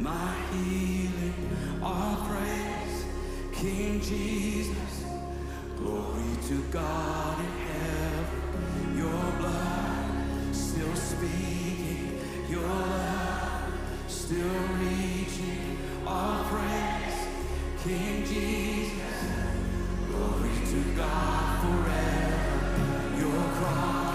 my healing, our praise, King Jesus. Glory to God in heaven, your blood still speaking, your love still reaching, our praise, King Jesus. Glory to God forever, your cross.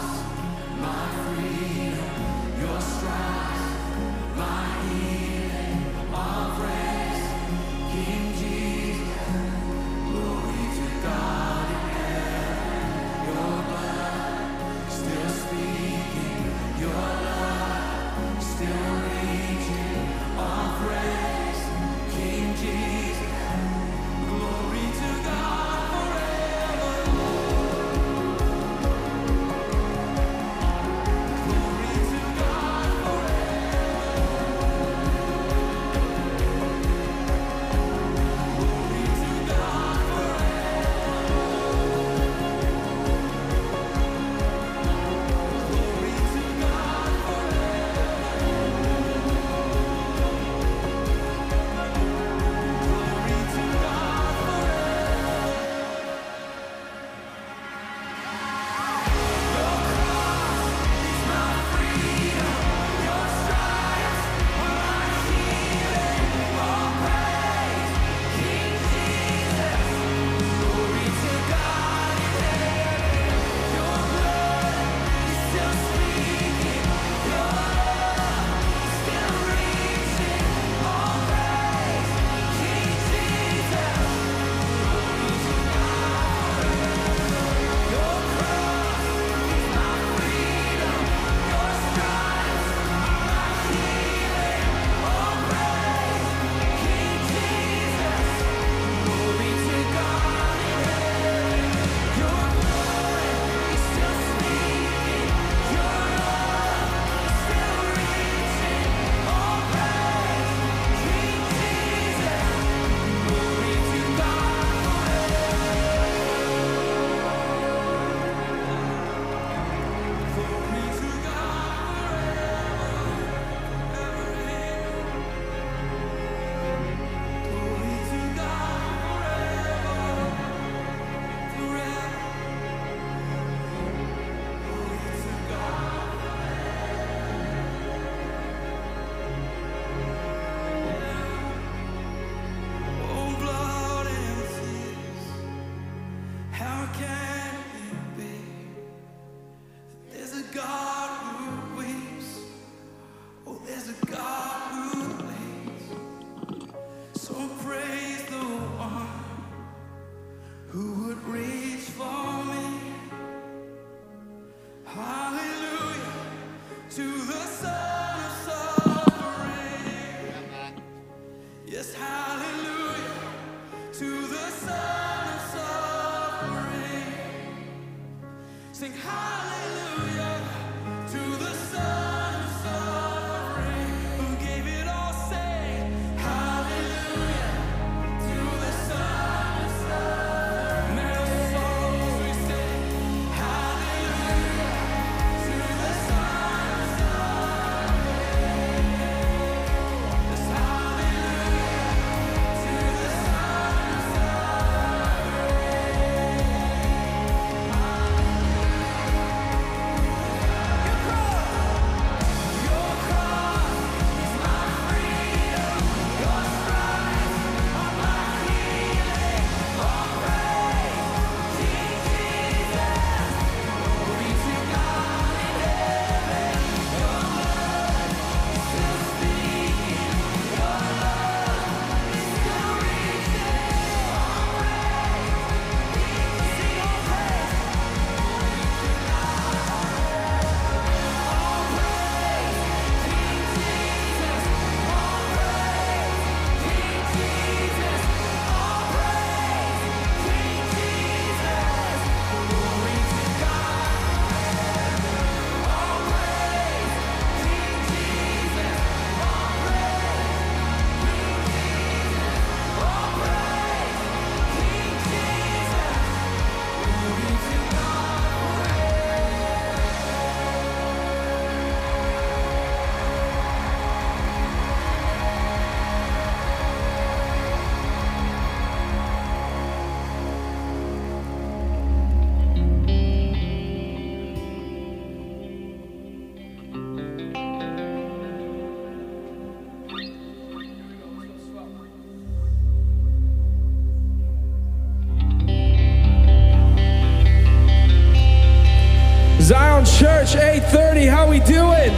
Church, 8:30. How we doing?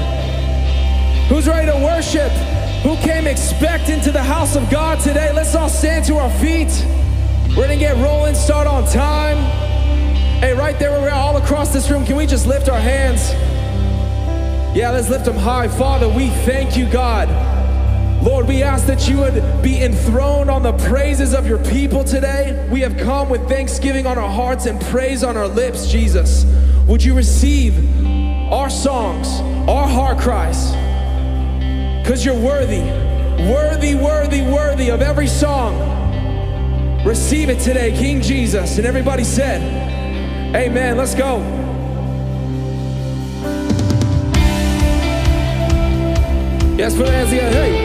Who's ready to worship? Who came expecting to the house of God today? Let's all stand to our feet. We're gonna get rolling, start on time. Hey, right there where we're all across this room, can we just lift our hands? Yeah, let's lift them high. Father, we thank you, God. Lord, we ask that you would be enthroned on the praises of your people today. We have come with thanksgiving on our hearts and praise on our lips, Jesus. Would you receive our songs, our heart cries? Because you're worthy, worthy, worthy, worthy of every song. Receive it today, King Jesus. And everybody said, Amen. Let's go. Yes, put together. Hey.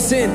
Come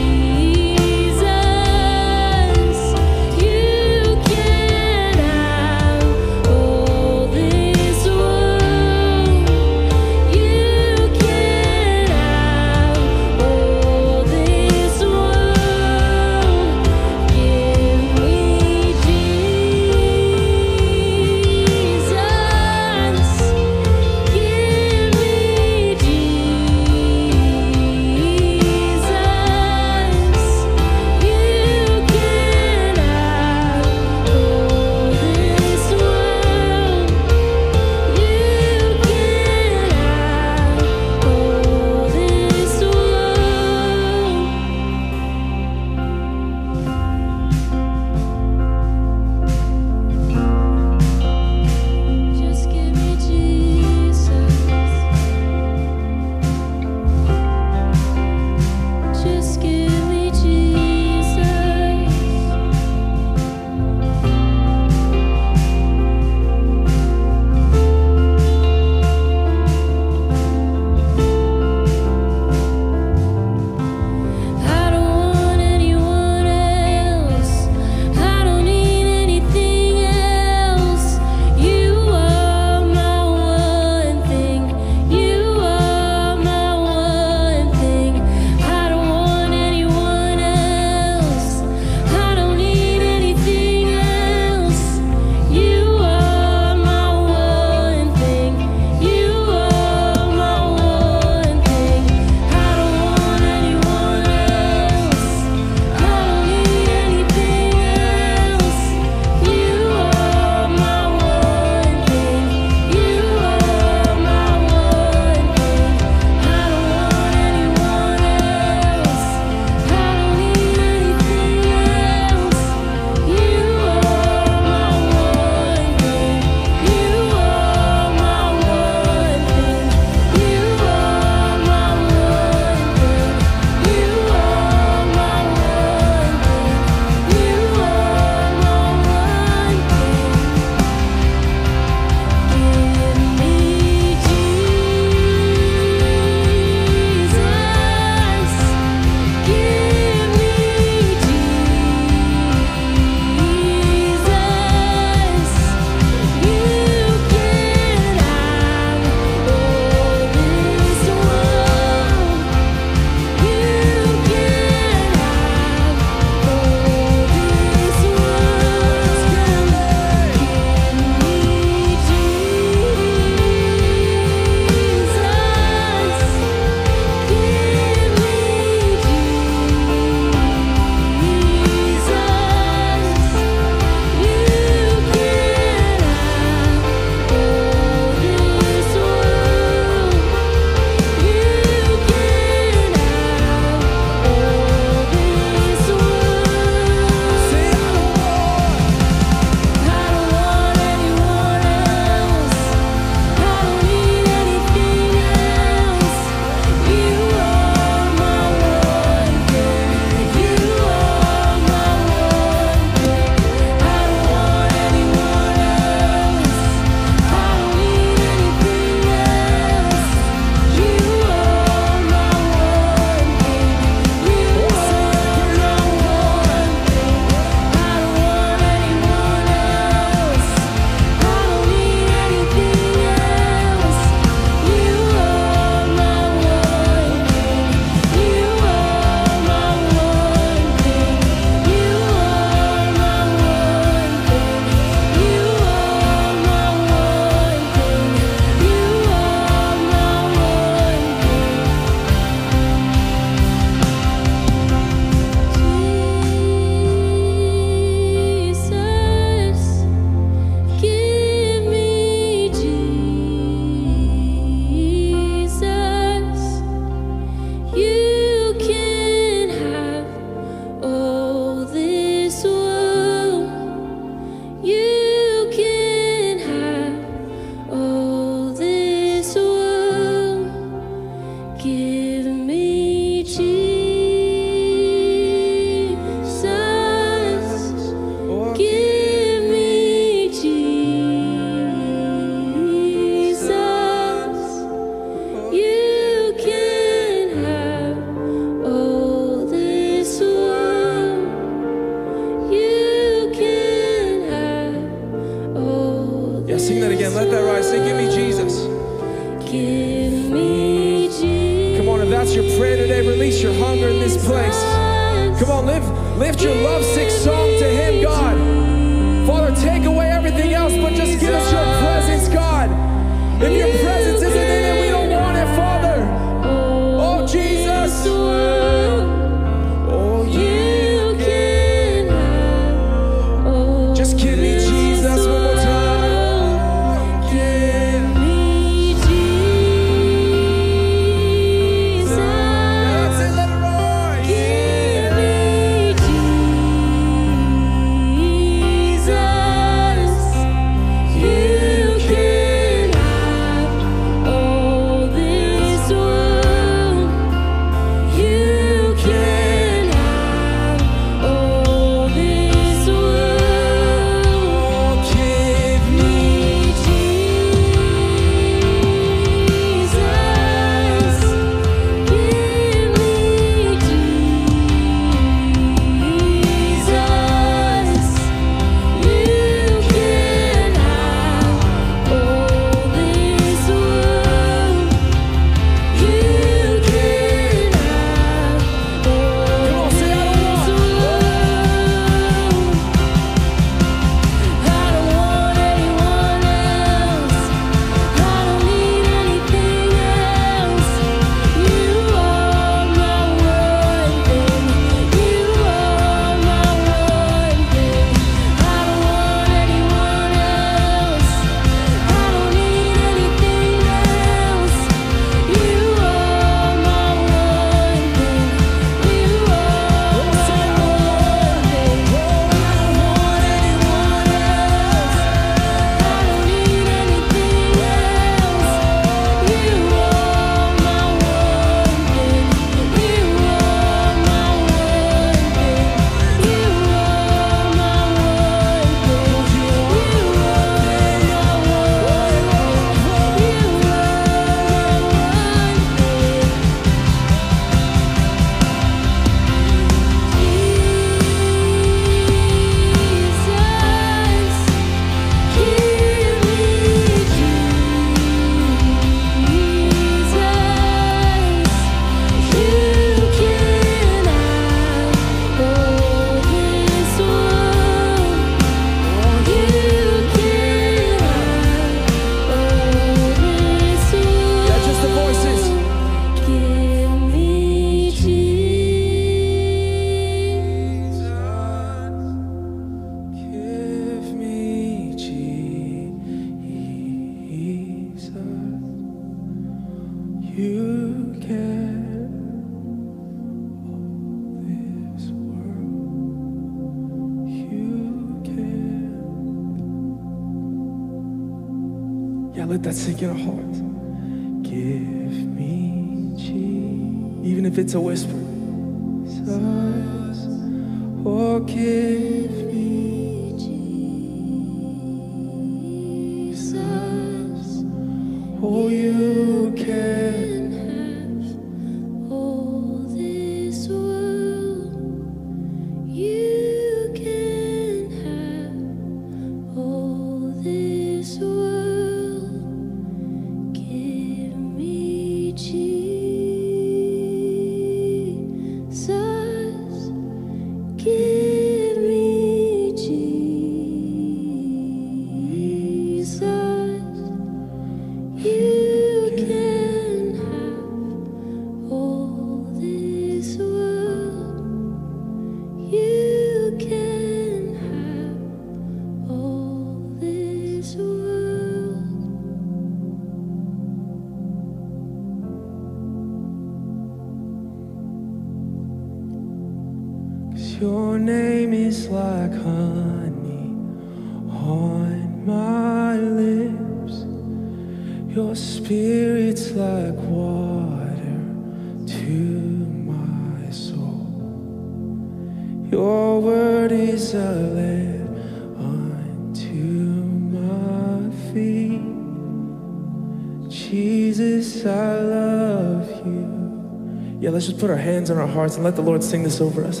put our hands on our hearts and let the Lord sing this over us.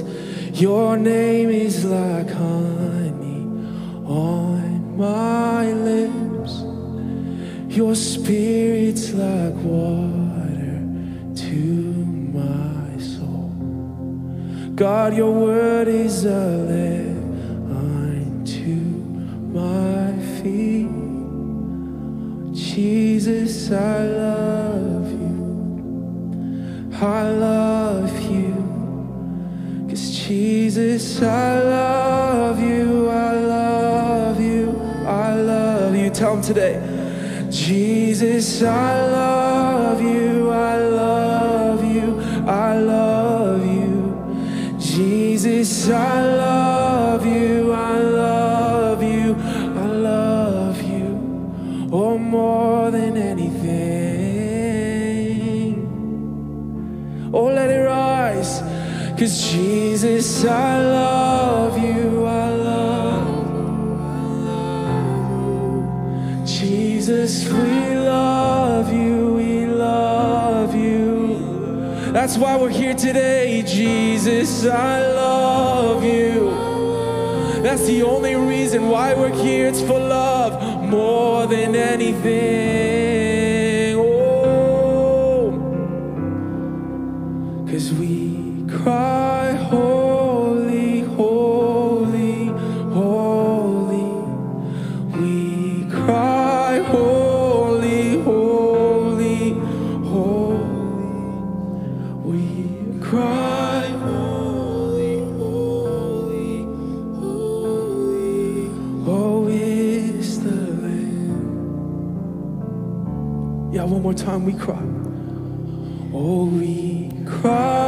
Your name is like honey on my lips. Your spirit's like water to my soul. God, your word is a lamp unto my feet. Jesus, I love. I love you. Cause Jesus, I love you. I love you. I love you. Tell him today. Jesus, I love you. I love you. I love you. Jesus, I love you. I love you. I love you. Oh, more Cause Jesus, I love you. I love you. Jesus, we love you. We love you. That's why we're here today. Jesus, I love you. That's the only reason why we're here. It's for love more than anything. Oh, cause we cry, time. We cry. Oh, we cry,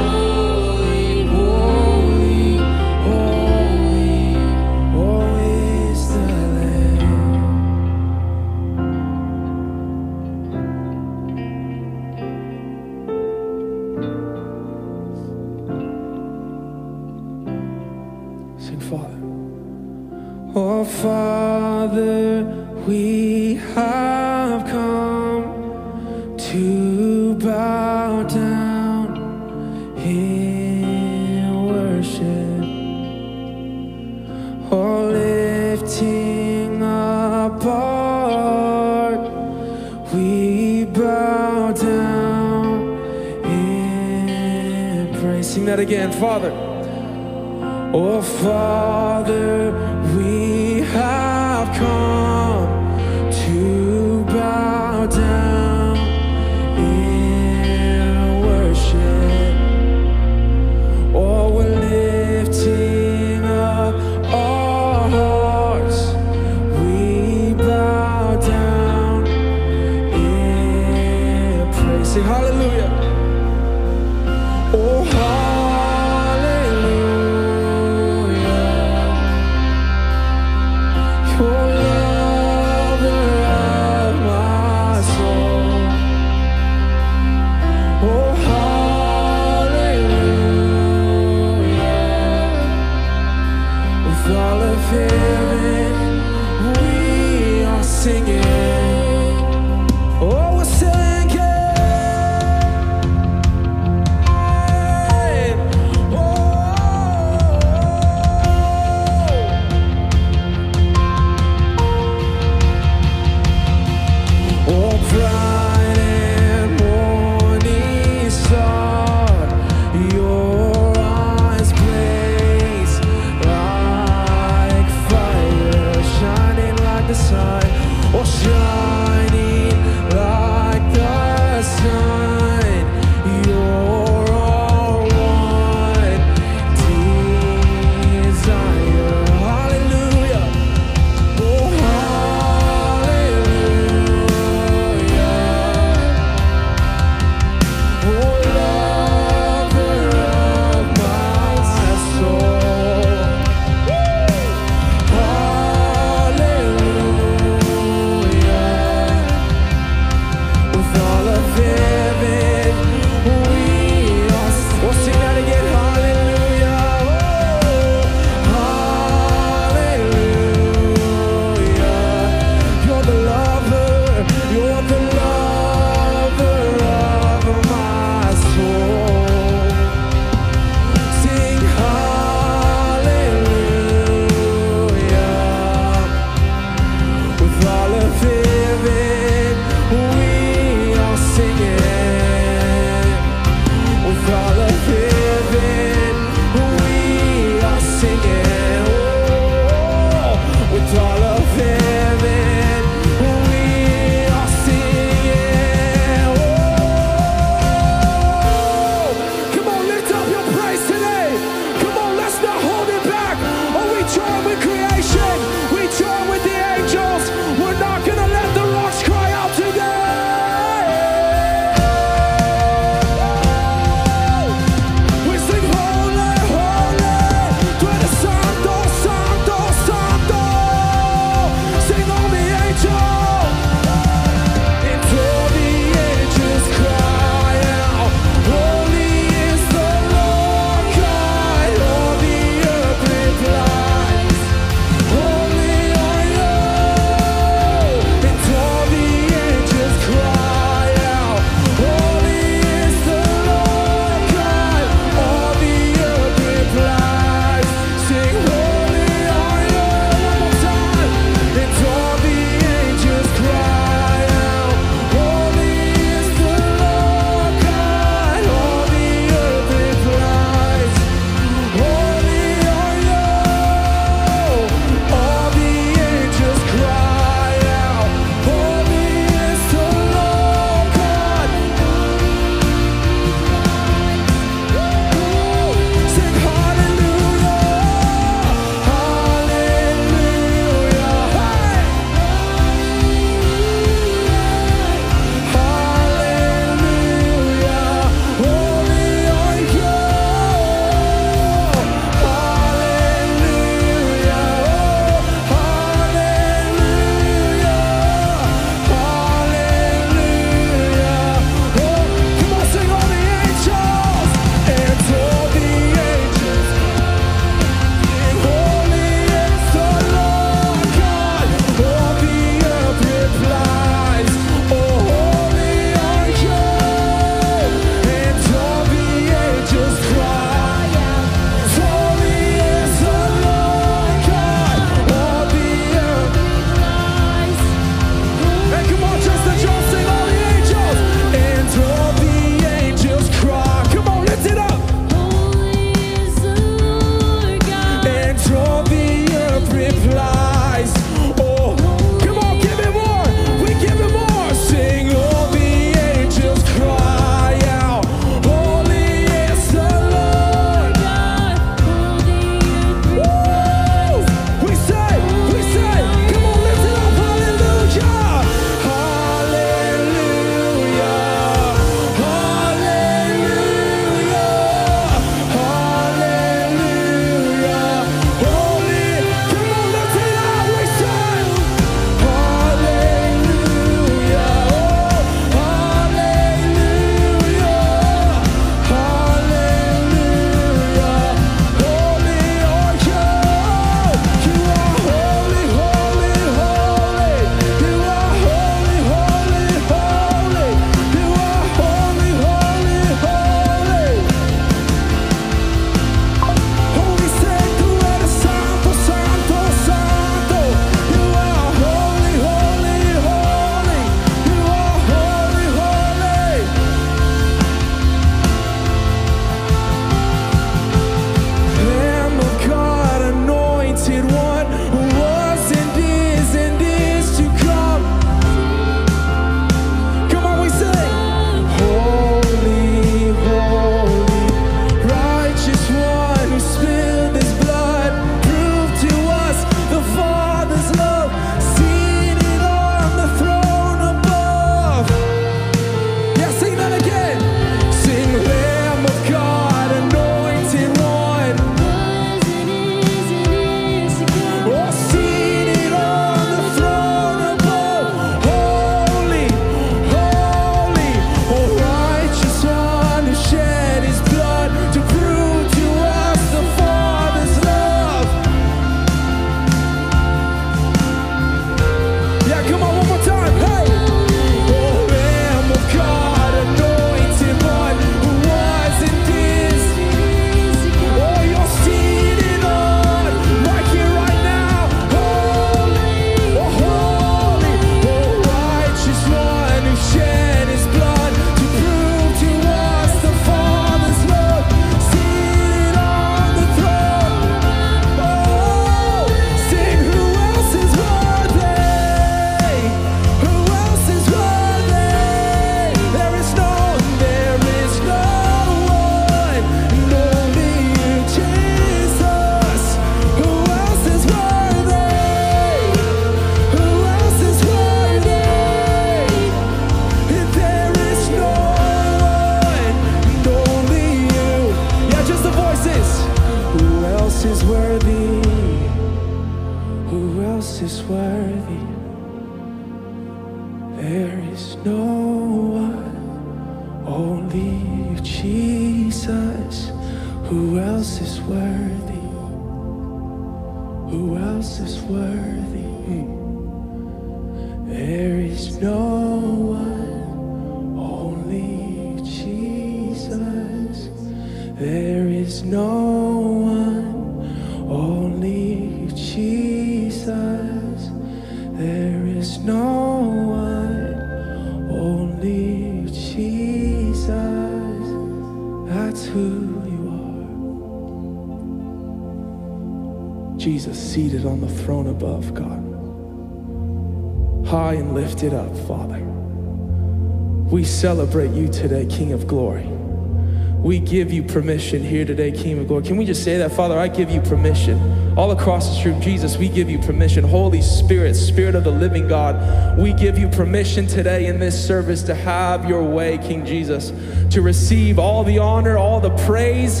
celebrate you today, King of glory. We give you permission here today, King of glory. Can we just say that, Father? I give you permission. All across this room, Jesus, we give you permission. Holy Spirit, Spirit of the living God, we give you permission today in this service to have your way, King Jesus, to receive all the honor, all the praise.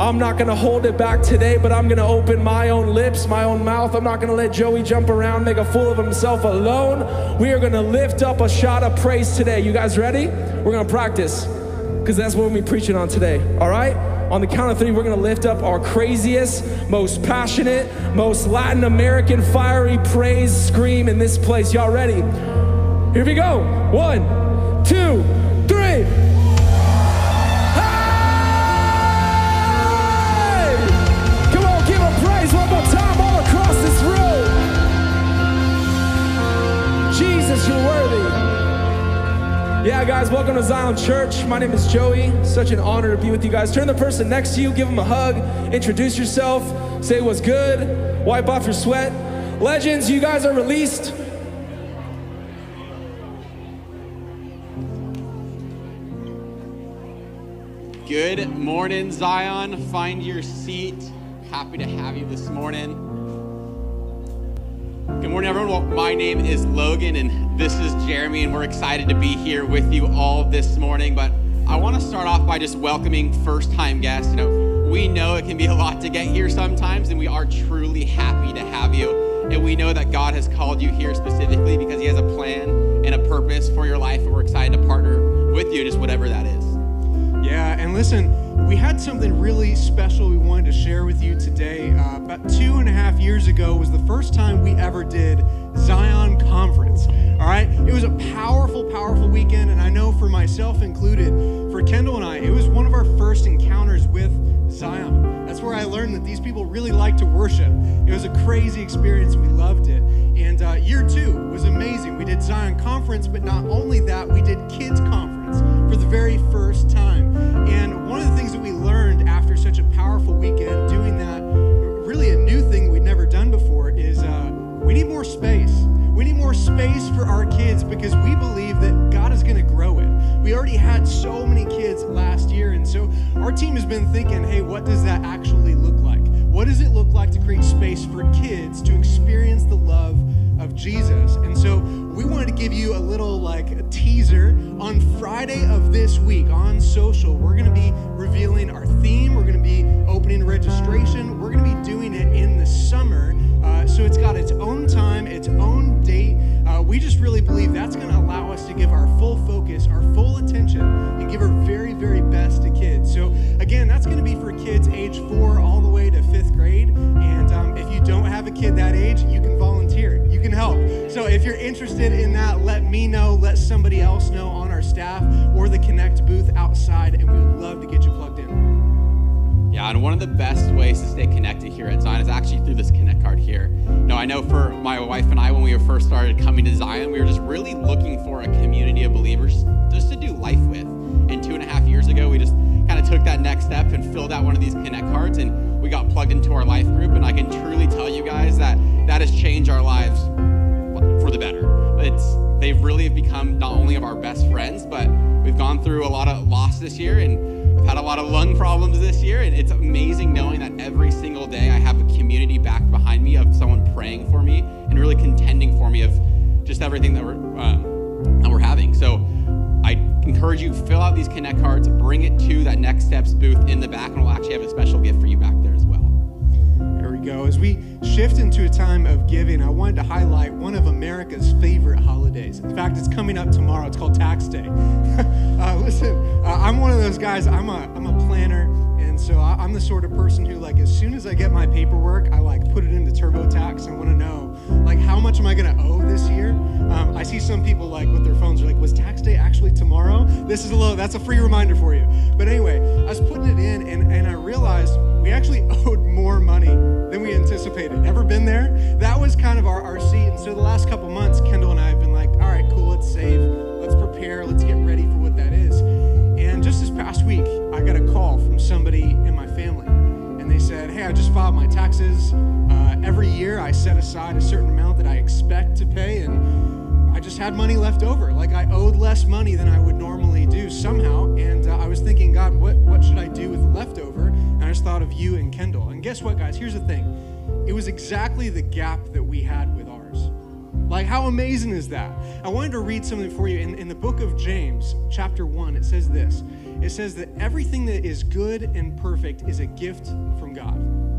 I'm not gonna hold it back today, but I'm gonna open my own lips, my own mouth. I'm not gonna let Joey jump around, make a fool of himself alone. We are gonna lift up a shot of praise today. You guys ready? We're gonna practice, because that's what we're be preaching on today, all right? On the count of three, we're gonna lift up our craziest, most passionate, most Latin American fiery praise scream in this place. Y'all ready? Here we go. One, guys, welcome to Zion Church. My name is Joey. Such an honor to be with you guys. Turn the person next to you, give them a hug, introduce yourself, say what's good, wipe off your sweat. Legends, you guys are released. Good morning, Zion. Find your seat. Happy to have you this morning. Good morning, everyone. Well, my name is Logan, and this is Jeremy, and we're excited to be here with you all this morning. But I want to start off by just welcoming first time guests. You know, we know it can be a lot to get here sometimes, and we are truly happy to have you. And we know that God has called you here specifically because He has a plan and a purpose for your life, and we're excited to partner with you, just whatever that is. Yeah, and listen, we had something really special we wanted to share with you today. Uh, about two and a half years ago was the first time we ever did Zion Conference. All right, it was a powerful, powerful weekend, and I know for myself included, for Kendall and I, it was one of our first encounters with Zion. That's where I learned that these people really like to worship. It was a crazy experience. We loved it. And uh, year two was amazing. We did Zion Conference, but not only that, we did Kids Conference for the very first time. And one of the things that we learned after such a powerful weekend doing that, really a new thing we'd never done before, is uh, we need more space. We need more space for our kids because we believe that God is going to grow it. We already had so many kids last year, and so our team has been thinking, hey, what does that actually look like? What does it look like to create space for kids to experience the love of Jesus? And so we wanted to give you a little like a teaser on Friday of this week on social. We're going to be revealing our theme. We're going to be opening registration. We're going to be doing it in the summer. Uh, so it's got its own time, its own date. Uh, we just really believe that's going to allow us to give our full focus, our full attention, and give our very, very best to kids. So again, that's going to be for kids age four all the way to fifth grade. And um, if you don't have a kid that age, you can volunteer. You can help. So if you're interested in that, let me know. Let somebody else know on our staff or the Connect booth outside, and we would love to get you plugged in. Yeah, and one of the best ways to stay connected here at Zion is actually through this Connect card here. No, I know for my wife and I, when we first started coming to Zion, we were just really looking for a community of believers just to do life with. And two and a half years ago, we just kind of took that next step and filled out one of these Connect cards, and we got plugged into our life group. And I can truly tell you guys that that has changed our lives for the better. It's they've really become not only of our best friends, but we've gone through a lot of loss this year and I've had a lot of lung problems this year, and it's amazing knowing that every single day I have a community back behind me of someone praying for me and really contending for me of just everything that we're um, that we're having. So I encourage you fill out these connect cards, bring it to that next steps booth in the back, and we'll actually have a special gift for you back there as well. Go. As we shift into a time of giving, I wanted to highlight one of America's favorite holidays. In fact, it's coming up tomorrow. It's called Tax Day. uh, listen, uh, I'm one of those guys. I'm a I'm a planner, so I, I'm the sort of person who, like, as soon as I get my paperwork, I like put it into TurboTax. I want to know, like, how much am I going to owe this year? Um, I see some people like with their phones are like, was tax day actually tomorrow? This is a little. That's a free reminder for you. But anyway, I was putting it in, and and I realized we actually owed more money than we anticipated. Ever been there? That was kind of our, our seat. And so the last couple months, Kendall and I have been like, all right, cool, let's save, let's prepare, let's get ready for. Just this past week, I got a call from somebody in my family. And they said, hey, I just filed my taxes. Uh, every year, I set aside a certain amount that I expect to pay. And I just had money left over. Like I owed less money than I would normally do somehow. And uh, I was thinking, God, what, what should I do with the leftover? And I just thought of you and Kendall. And guess what, guys? Here's the thing it was exactly the gap that we had with. Like, how amazing is that? I wanted to read something for you. In, in the book of James, chapter 1, it says this it says that everything that is good and perfect is a gift from God.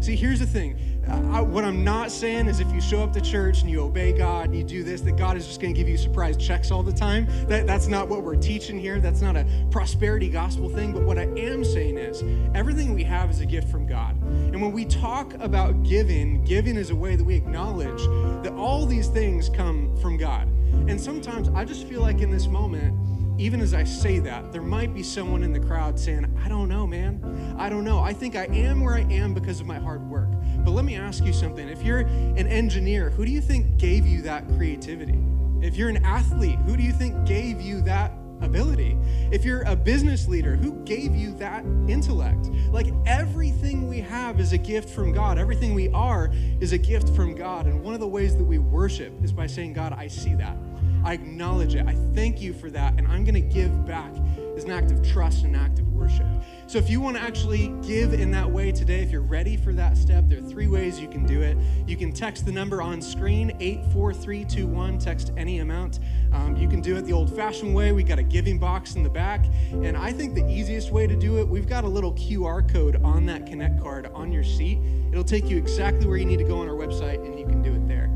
See, here's the thing. I, what I'm not saying is if you show up to church and you obey God and you do this, that God is just going to give you surprise checks all the time. That, that's not what we're teaching here. That's not a prosperity gospel thing. But what I am saying is everything we have is a gift from God. And when we talk about giving, giving is a way that we acknowledge that all these things come from God. And sometimes I just feel like in this moment, even as I say that, there might be someone in the crowd saying, I don't know, man. I don't know. I think I am where I am because of my hard work. But let me ask you something. If you're an engineer, who do you think gave you that creativity? If you're an athlete, who do you think gave you that ability? If you're a business leader, who gave you that intellect? Like everything we have is a gift from God. Everything we are is a gift from God. And one of the ways that we worship is by saying, God, I see that. I acknowledge it. I thank you for that. And I'm going to give back as an act of trust and an act of worship. So if you want to actually give in that way today, if you're ready for that step, there are three ways you can do it. You can text the number on screen, 84321, text any amount. Um, you can do it the old fashioned way. We got a giving box in the back. And I think the easiest way to do it, we've got a little QR code on that Connect card on your seat. It'll take you exactly where you need to go on our website, and you can do it there.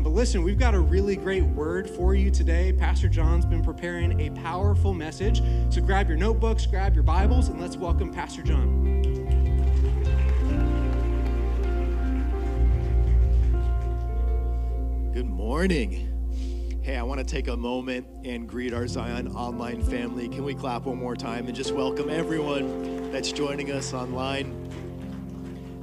Um, but listen, we've got a really great word for you today. Pastor John's been preparing a powerful message. So grab your notebooks, grab your Bibles, and let's welcome Pastor John. Good morning. Hey, I want to take a moment and greet our Zion online family. Can we clap one more time and just welcome everyone that's joining us online?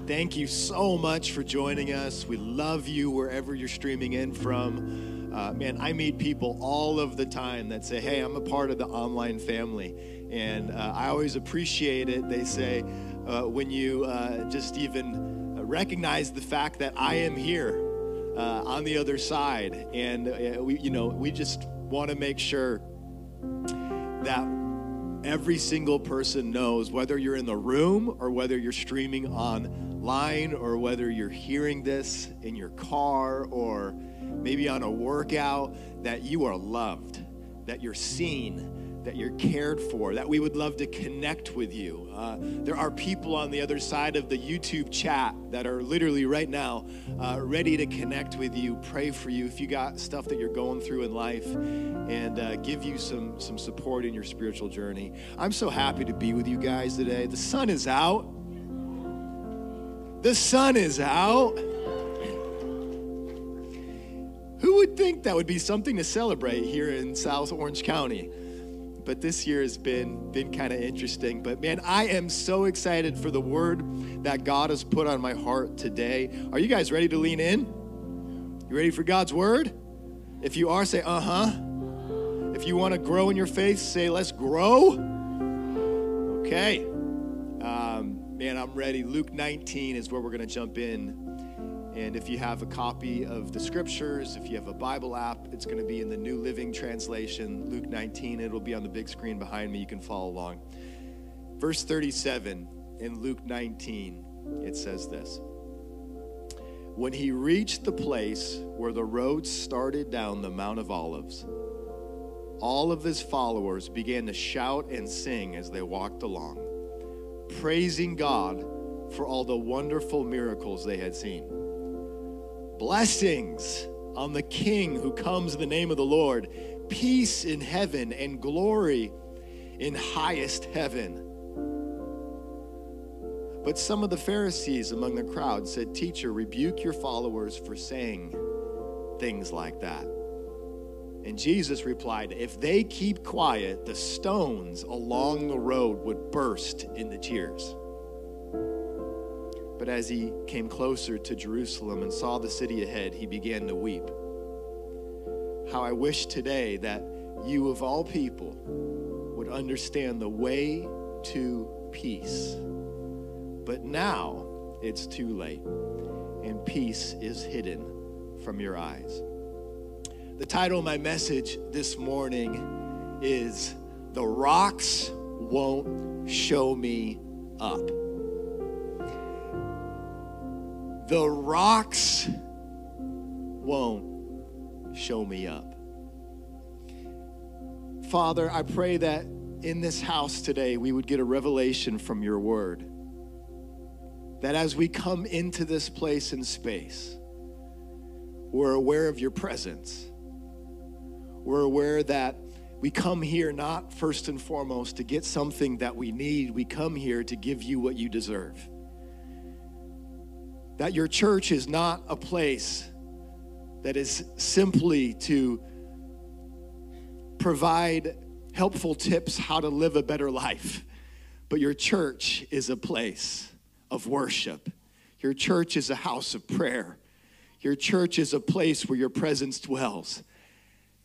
Thank you so much for joining us. We love you wherever you're streaming in from. Uh, man, I meet people all of the time that say, Hey, I'm a part of the online family. And uh, I always appreciate it. They say, uh, when you uh, just even recognize the fact that I am here uh, on the other side. And uh, we, you know, we just want to make sure that every single person knows whether you're in the room or whether you're streaming online or whether you're hearing this in your car or maybe on a workout that you are loved, that you're seen, that you're cared for, that we would love to connect with you. Uh, there are people on the other side of the YouTube chat that are literally right now uh, ready to connect with you, pray for you if you got stuff that you're going through in life, and uh, give you some, some support in your spiritual journey. I'm so happy to be with you guys today. The sun is out. The sun is out. Who would think that would be something to celebrate here in South Orange County? but this year has been been kind of interesting. But man, I am so excited for the word that God has put on my heart today. Are you guys ready to lean in? You ready for God's word? If you are, say uh-huh. If you want to grow in your faith, say let's grow. Okay. Man, I'm ready. Luke 19 is where we're going to jump in. And if you have a copy of the scriptures, if you have a Bible app, it's going to be in the New Living Translation, Luke 19. It'll be on the big screen behind me. You can follow along. Verse 37 in Luke 19, it says this When he reached the place where the road started down the Mount of Olives, all of his followers began to shout and sing as they walked along, praising God for all the wonderful miracles they had seen. Blessings on the King who comes in the name of the Lord, peace in heaven and glory in highest heaven. But some of the Pharisees among the crowd said, Teacher, rebuke your followers for saying things like that. And Jesus replied, If they keep quiet, the stones along the road would burst into tears. But as he came closer to Jerusalem and saw the city ahead, he began to weep. How I wish today that you, of all people, would understand the way to peace. But now it's too late, and peace is hidden from your eyes. The title of my message this morning is The Rocks Won't Show Me Up. The rocks won't show me up. Father, I pray that in this house today we would get a revelation from your word. That as we come into this place and space, we're aware of your presence. We're aware that we come here not first and foremost to get something that we need, we come here to give you what you deserve. That your church is not a place that is simply to provide helpful tips how to live a better life, but your church is a place of worship. Your church is a house of prayer. Your church is a place where your presence dwells.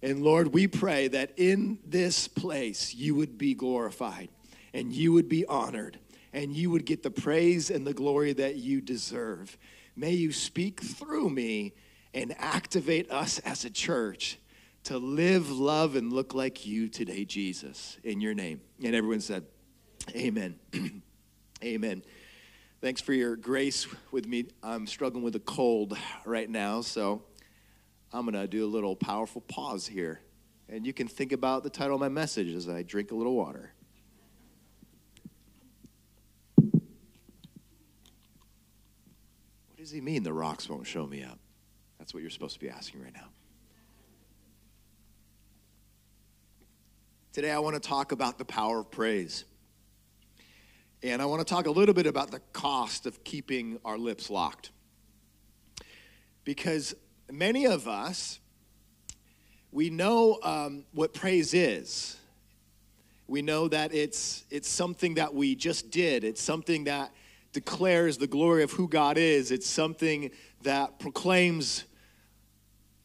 And Lord, we pray that in this place you would be glorified and you would be honored and you would get the praise and the glory that you deserve. May you speak through me and activate us as a church to live, love, and look like you today, Jesus, in your name. And everyone said, Amen. Amen. Thanks for your grace with me. I'm struggling with a cold right now, so I'm going to do a little powerful pause here. And you can think about the title of my message as I drink a little water. What does he mean the rocks won't show me up? That's what you're supposed to be asking right now. Today, I want to talk about the power of praise. And I want to talk a little bit about the cost of keeping our lips locked. Because many of us, we know um, what praise is. We know that it's, it's something that we just did, it's something that declares the glory of who God is, it's something that proclaims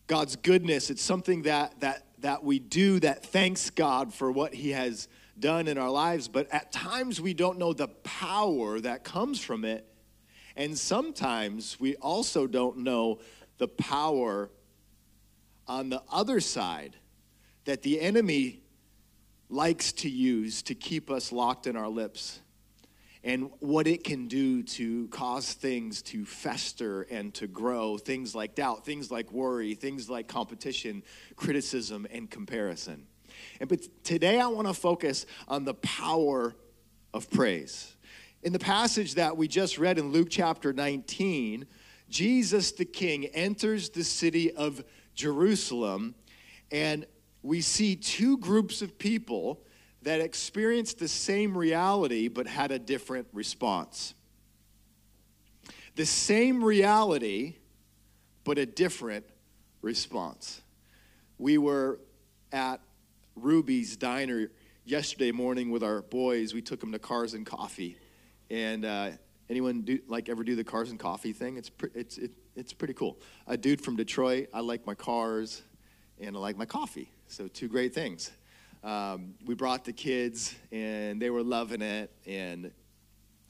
God's goodness, it's something that, that, that we do that thanks God for what He has done in our lives, but at times we don't know the power that comes from it. And sometimes we also don't know the power on the other side that the enemy likes to use to keep us locked in our lips and what it can do to cause things to fester and to grow things like doubt things like worry things like competition criticism and comparison and but today I want to focus on the power of praise. In the passage that we just read in Luke chapter 19, Jesus the King enters the city of Jerusalem, and we see two groups of people that experienced the same reality but had a different response. The same reality, but a different response. We were at Ruby's Diner yesterday morning with our boys. We took them to Cars and Coffee, and uh, anyone do like ever do the Cars and Coffee thing? It's pre- it's it, it's pretty cool. A dude from Detroit. I like my cars, and I like my coffee. So two great things. Um, we brought the kids, and they were loving it. And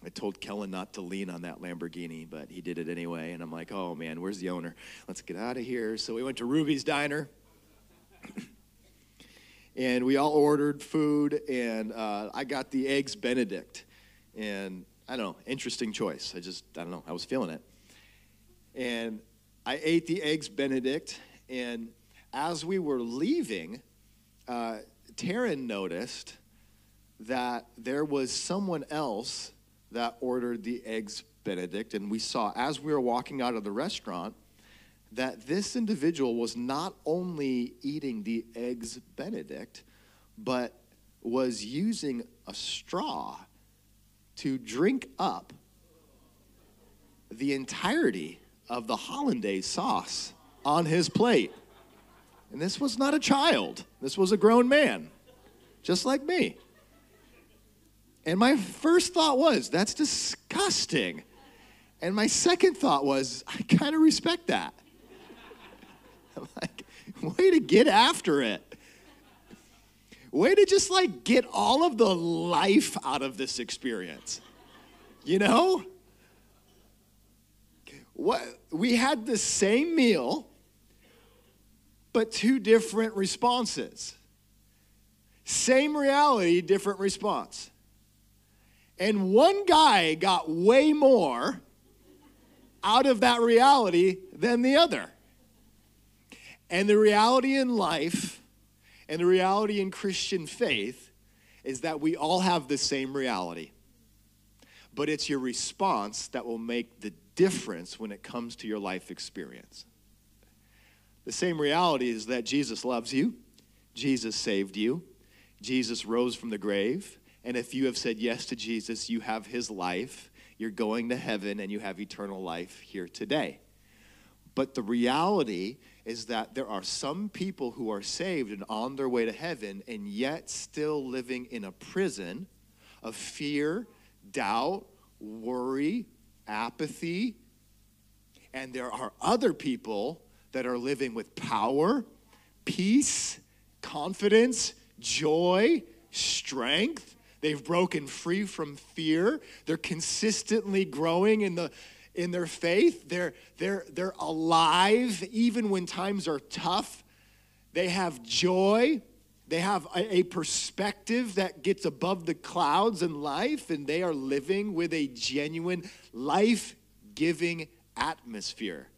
I told Kellen not to lean on that Lamborghini, but he did it anyway. And I'm like, oh man, where's the owner? Let's get out of here. So we went to Ruby's Diner and we all ordered food, and uh, I got the eggs Benedict, and I don't know, interesting choice. I just I don't know, I was feeling it, and I ate the eggs Benedict, and as we were leaving, uh, Taryn noticed that there was someone else that ordered the eggs Benedict, and we saw as we were walking out of the restaurant that this individual was not only eating the eggs Benedict, but was using a straw to drink up the entirety of the hollandaise sauce on his plate. And this was not a child, this was a grown man, just like me. And my first thought was, that's disgusting. And my second thought was, I kind of respect that. I'm like, way to get after it. Way to just like get all of the life out of this experience. You know? What we had the same meal, but two different responses. Same reality, different response. And one guy got way more out of that reality than the other. And the reality in life and the reality in Christian faith is that we all have the same reality. But it's your response that will make the difference when it comes to your life experience. The same reality is that Jesus loves you, Jesus saved you, Jesus rose from the grave, and if you have said yes to Jesus, you have his life, you're going to heaven, and you have eternal life here today. But the reality is that there are some people who are saved and on their way to heaven, and yet still living in a prison of fear, doubt, worry, apathy. And there are other people that are living with power, peace, confidence, joy, strength. They've broken free from fear. They're consistently growing in the in their faith. They're they're they're alive even when times are tough. They have joy. They have a, a perspective that gets above the clouds in life, and they are living with a genuine life giving atmosphere.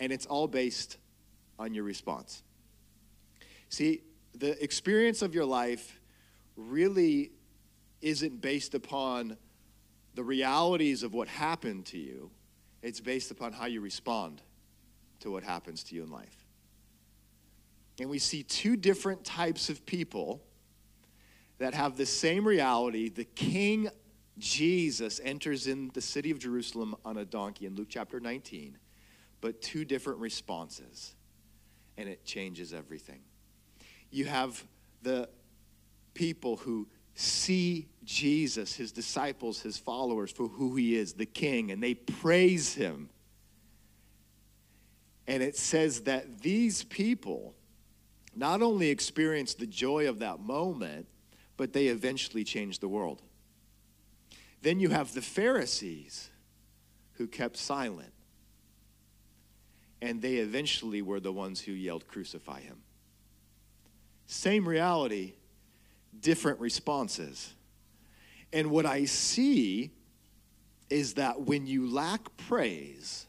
And it's all based on your response. See, the experience of your life really isn't based upon the realities of what happened to you, it's based upon how you respond to what happens to you in life. And we see two different types of people that have the same reality. The King Jesus enters in the city of Jerusalem on a donkey in Luke chapter 19, but two different responses, and it changes everything. You have the people who see Jesus, his disciples, his followers, for who he is, the king, and they praise him. And it says that these people not only experience the joy of that moment, but they eventually change the world. Then you have the Pharisees who kept silent, and they eventually were the ones who yelled, Crucify him. Same reality, different responses. And what I see is that when you lack praise,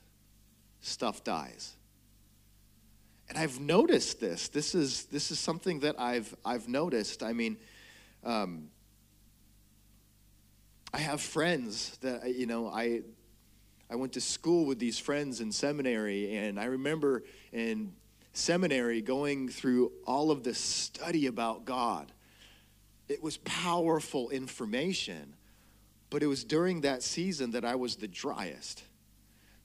stuff dies. And I've noticed this. This is this is something that I've I've noticed. I mean, um, I have friends that you know I I went to school with these friends in seminary, and I remember in seminary going through all of this study about God. It was powerful information, but it was during that season that I was the driest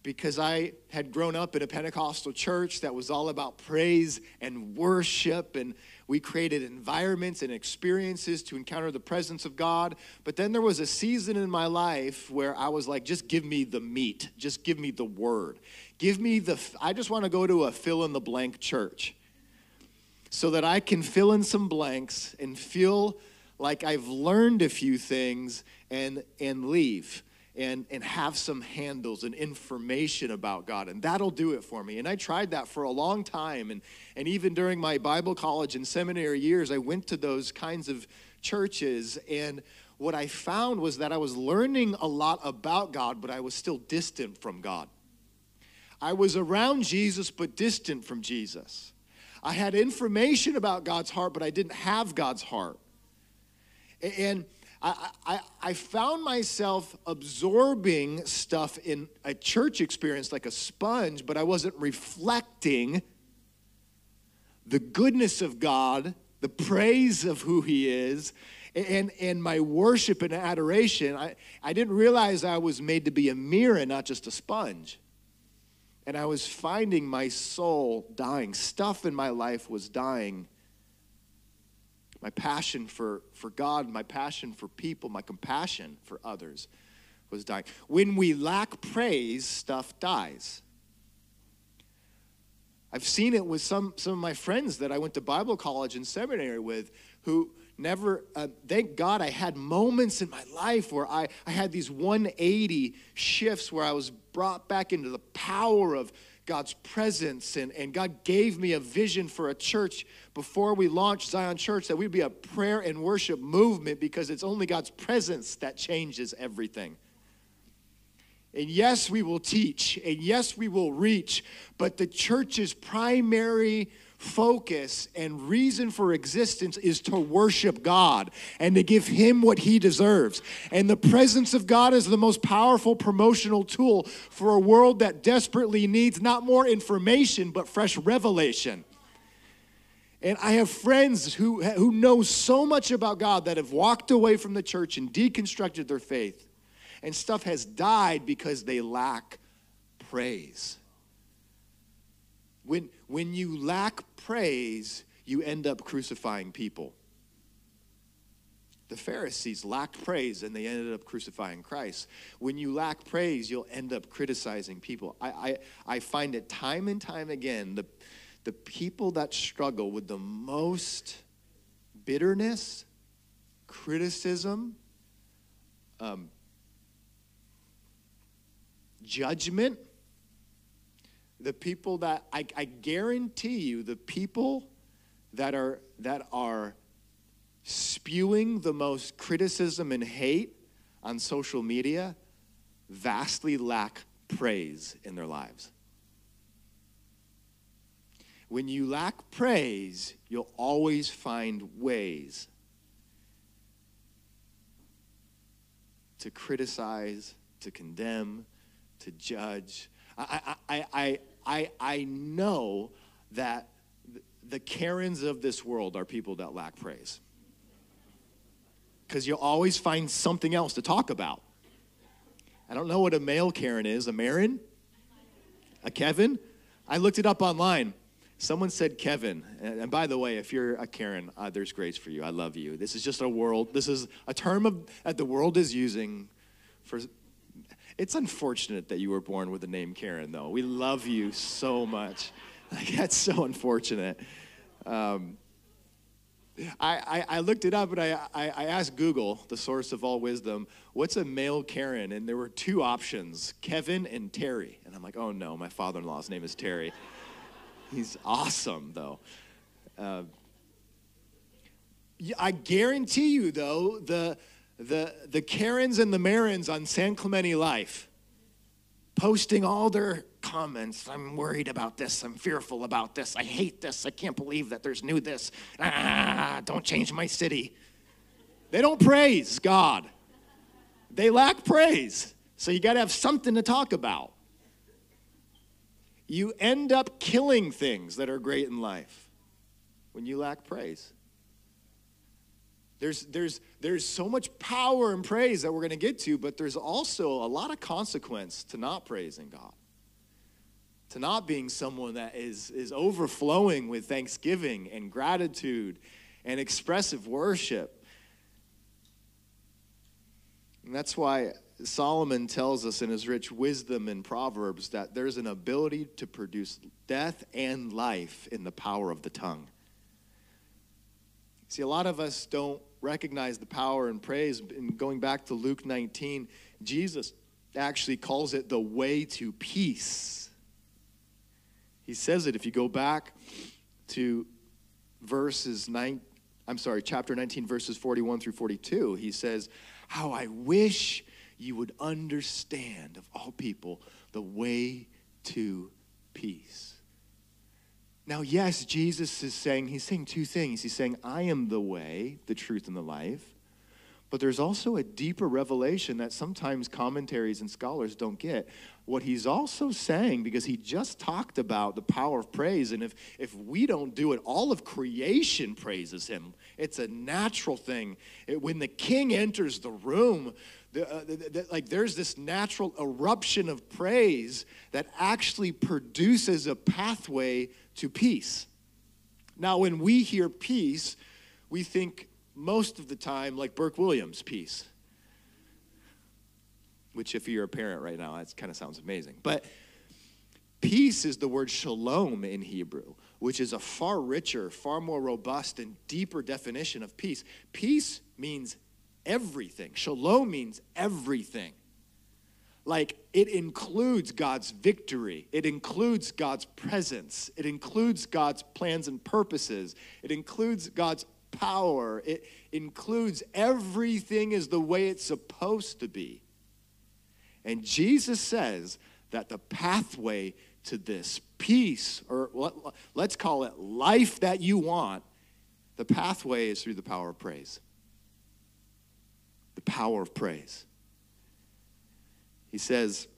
because I had grown up in a Pentecostal church that was all about praise and worship, and we created environments and experiences to encounter the presence of God. But then there was a season in my life where I was like, just give me the meat, just give me the word. Give me the, I just want to go to a fill in the blank church so that I can fill in some blanks and feel like I've learned a few things and, and leave and, and have some handles and information about God, and that'll do it for me. And I tried that for a long time. And, and even during my Bible college and seminary years, I went to those kinds of churches. And what I found was that I was learning a lot about God, but I was still distant from God. I was around Jesus, but distant from Jesus. I had information about God's heart, but I didn't have God's heart. And I, I, I found myself absorbing stuff in a church experience like a sponge, but I wasn't reflecting the goodness of God, the praise of who He is, and, and my worship and adoration. I, I didn't realize I was made to be a mirror not just a sponge. And I was finding my soul dying. Stuff in my life was dying. My passion for, for God, my passion for people, my compassion for others was dying. When we lack praise, stuff dies. I've seen it with some, some of my friends that I went to Bible college and seminary with who never, uh, thank God I had moments in my life where I, I had these 180 shifts where I was brought back into the power of God's presence. And, and God gave me a vision for a church before we launched Zion Church that we'd be a prayer and worship movement because it's only God's presence that changes everything. And yes, we will teach, and yes, we will reach, but the church's primary focus and reason for existence is to worship God and to give Him what He deserves. And the presence of God is the most powerful promotional tool for a world that desperately needs not more information, but fresh revelation. And I have friends who, who know so much about God that have walked away from the church and deconstructed their faith and stuff has died because they lack praise. When, when you lack praise, you end up crucifying people. The Pharisees lacked praise and they ended up crucifying Christ. When you lack praise, you'll end up criticizing people. I, I, I find it time and time again the, the people that struggle with the most bitterness, criticism, um, judgment, the people that I, I guarantee you, the people that are that are spewing the most criticism and hate on social media vastly lack praise in their lives. When you lack praise, you'll always find ways to criticize, to condemn, to judge. I, I, I, I, I know that the Karens of this world are people that lack praise. Because you'll always find something else to talk about. I don't know what a male Karen is. A Marin? A Kevin? I looked it up online. Someone said Kevin. And by the way, if you're a Karen, uh, there's grace for you. I love you. This is just a world, this is a term of, that the world is using for it's unfortunate that you were born with the name Karen, though. We love you so much. Like, that's so unfortunate. Um, I, I, I looked it up and I, I, I asked Google, the source of all wisdom, what's a male Karen? And there were two options Kevin and Terry. And I'm like, oh no, my father in law's name is Terry. He's awesome, though. Uh, I guarantee you, though, the, the, the Karens and the Marins on San Clemente Life posting all their comments. I'm worried about this. I'm fearful about this. I hate this. I can't believe that there's new this. Ah, don't change my city. They don't praise God. They lack praise. So you got to have something to talk about. You end up killing things that are great in life when you lack praise. There's, there's, there's so much power and praise that we're going to get to, but there's also a lot of consequence to not praising God, to not being someone that is, is overflowing with thanksgiving and gratitude and expressive worship. And that's why Solomon tells us in his rich wisdom in Proverbs that there's an ability to produce death and life in the power of the tongue. See, a lot of us don't recognize the power and praise. And going back to Luke 19, Jesus actually calls it the way to peace. He says it if you go back to verses 9, I'm sorry, chapter 19, verses 41 through 42. He says, How I wish you would understand of all people the way to peace. Now, yes, Jesus is saying, he's saying two things. He's saying, I am the way, the truth, and the life. But there's also a deeper revelation that sometimes commentaries and scholars don't get. What he's also saying, because he just talked about the power of praise, and if, if we don't do it, all of creation praises him. It's a natural thing. It- when the king enters the room, the, uh, the- the- like there's this natural eruption of praise that actually produces a pathway to peace. Now, when we hear peace, we think most of the time like Burke Williams' peace, which, if you're a parent right now, that kind of sounds amazing. But peace is the word shalom in Hebrew, which is a far richer, far more robust, and deeper definition of peace. Peace means everything, shalom means everything. Like it includes God's victory, it includes God's presence, it includes God's plans and purposes, it includes God's power, it includes everything is the way it's supposed to be. And Jesus says that the pathway to this peace, or let- let's call it life that you want, the pathway is through the power of praise. The power of praise. He says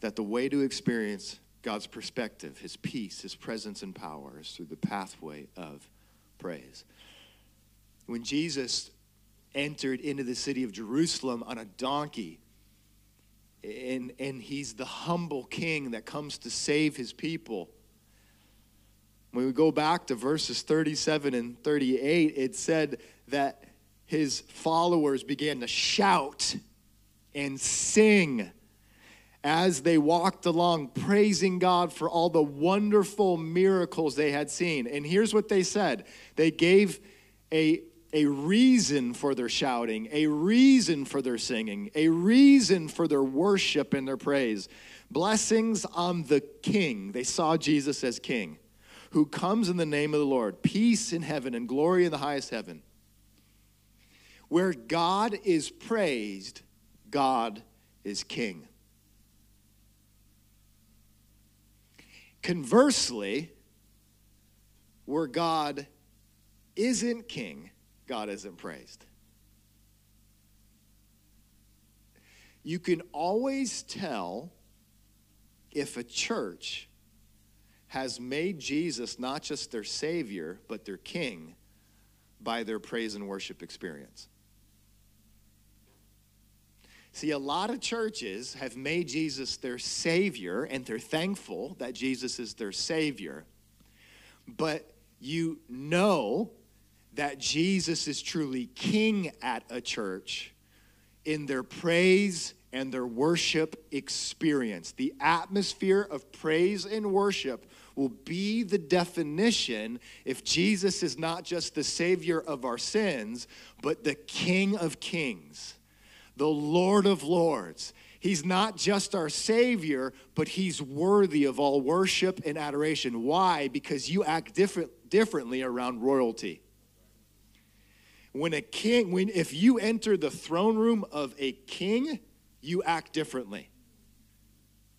that the way to experience God's perspective, his peace, his presence, and power is through the pathway of praise. When Jesus entered into the city of Jerusalem on a donkey, and, and he's the humble king that comes to save his people. When we go back to verses 37 and 38, it said that his followers began to shout and sing as they walked along, praising God for all the wonderful miracles they had seen. And here's what they said they gave a, a reason for their shouting, a reason for their singing, a reason for their worship and their praise. Blessings on the King. They saw Jesus as King, who comes in the name of the Lord. Peace in heaven and glory in the highest heaven. Where God is praised, God is King. Conversely, where God isn't king, God isn't praised. You can always tell if a church has made Jesus not just their Savior, but their King by their praise and worship experience. See, a lot of churches have made Jesus their Savior, and they're thankful that Jesus is their Savior. But you know that Jesus is truly King at a church in their praise and their worship experience. The atmosphere of praise and worship will be the definition if Jesus is not just the Savior of our sins, but the King of Kings the Lord of Lords. He's not just our Savior, but He's worthy of all worship and adoration. Why? Because you act different, differently around royalty. When a king, when if you enter the throne room of a king, you act differently.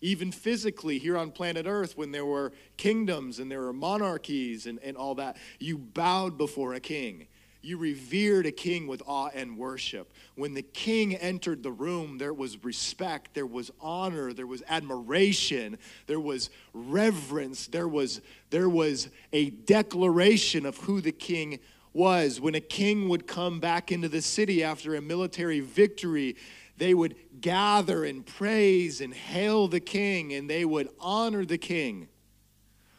Even physically, here on planet Earth, when there were kingdoms and there were monarchies and, and all that, you bowed before a king. You revered a king with awe and worship. When the king entered the room, there was respect, there was honor, there was admiration, there was reverence, there was, there was a declaration of who the king was. When a king would come back into the city after a military victory, they would gather and praise and hail the king, and they would honor the king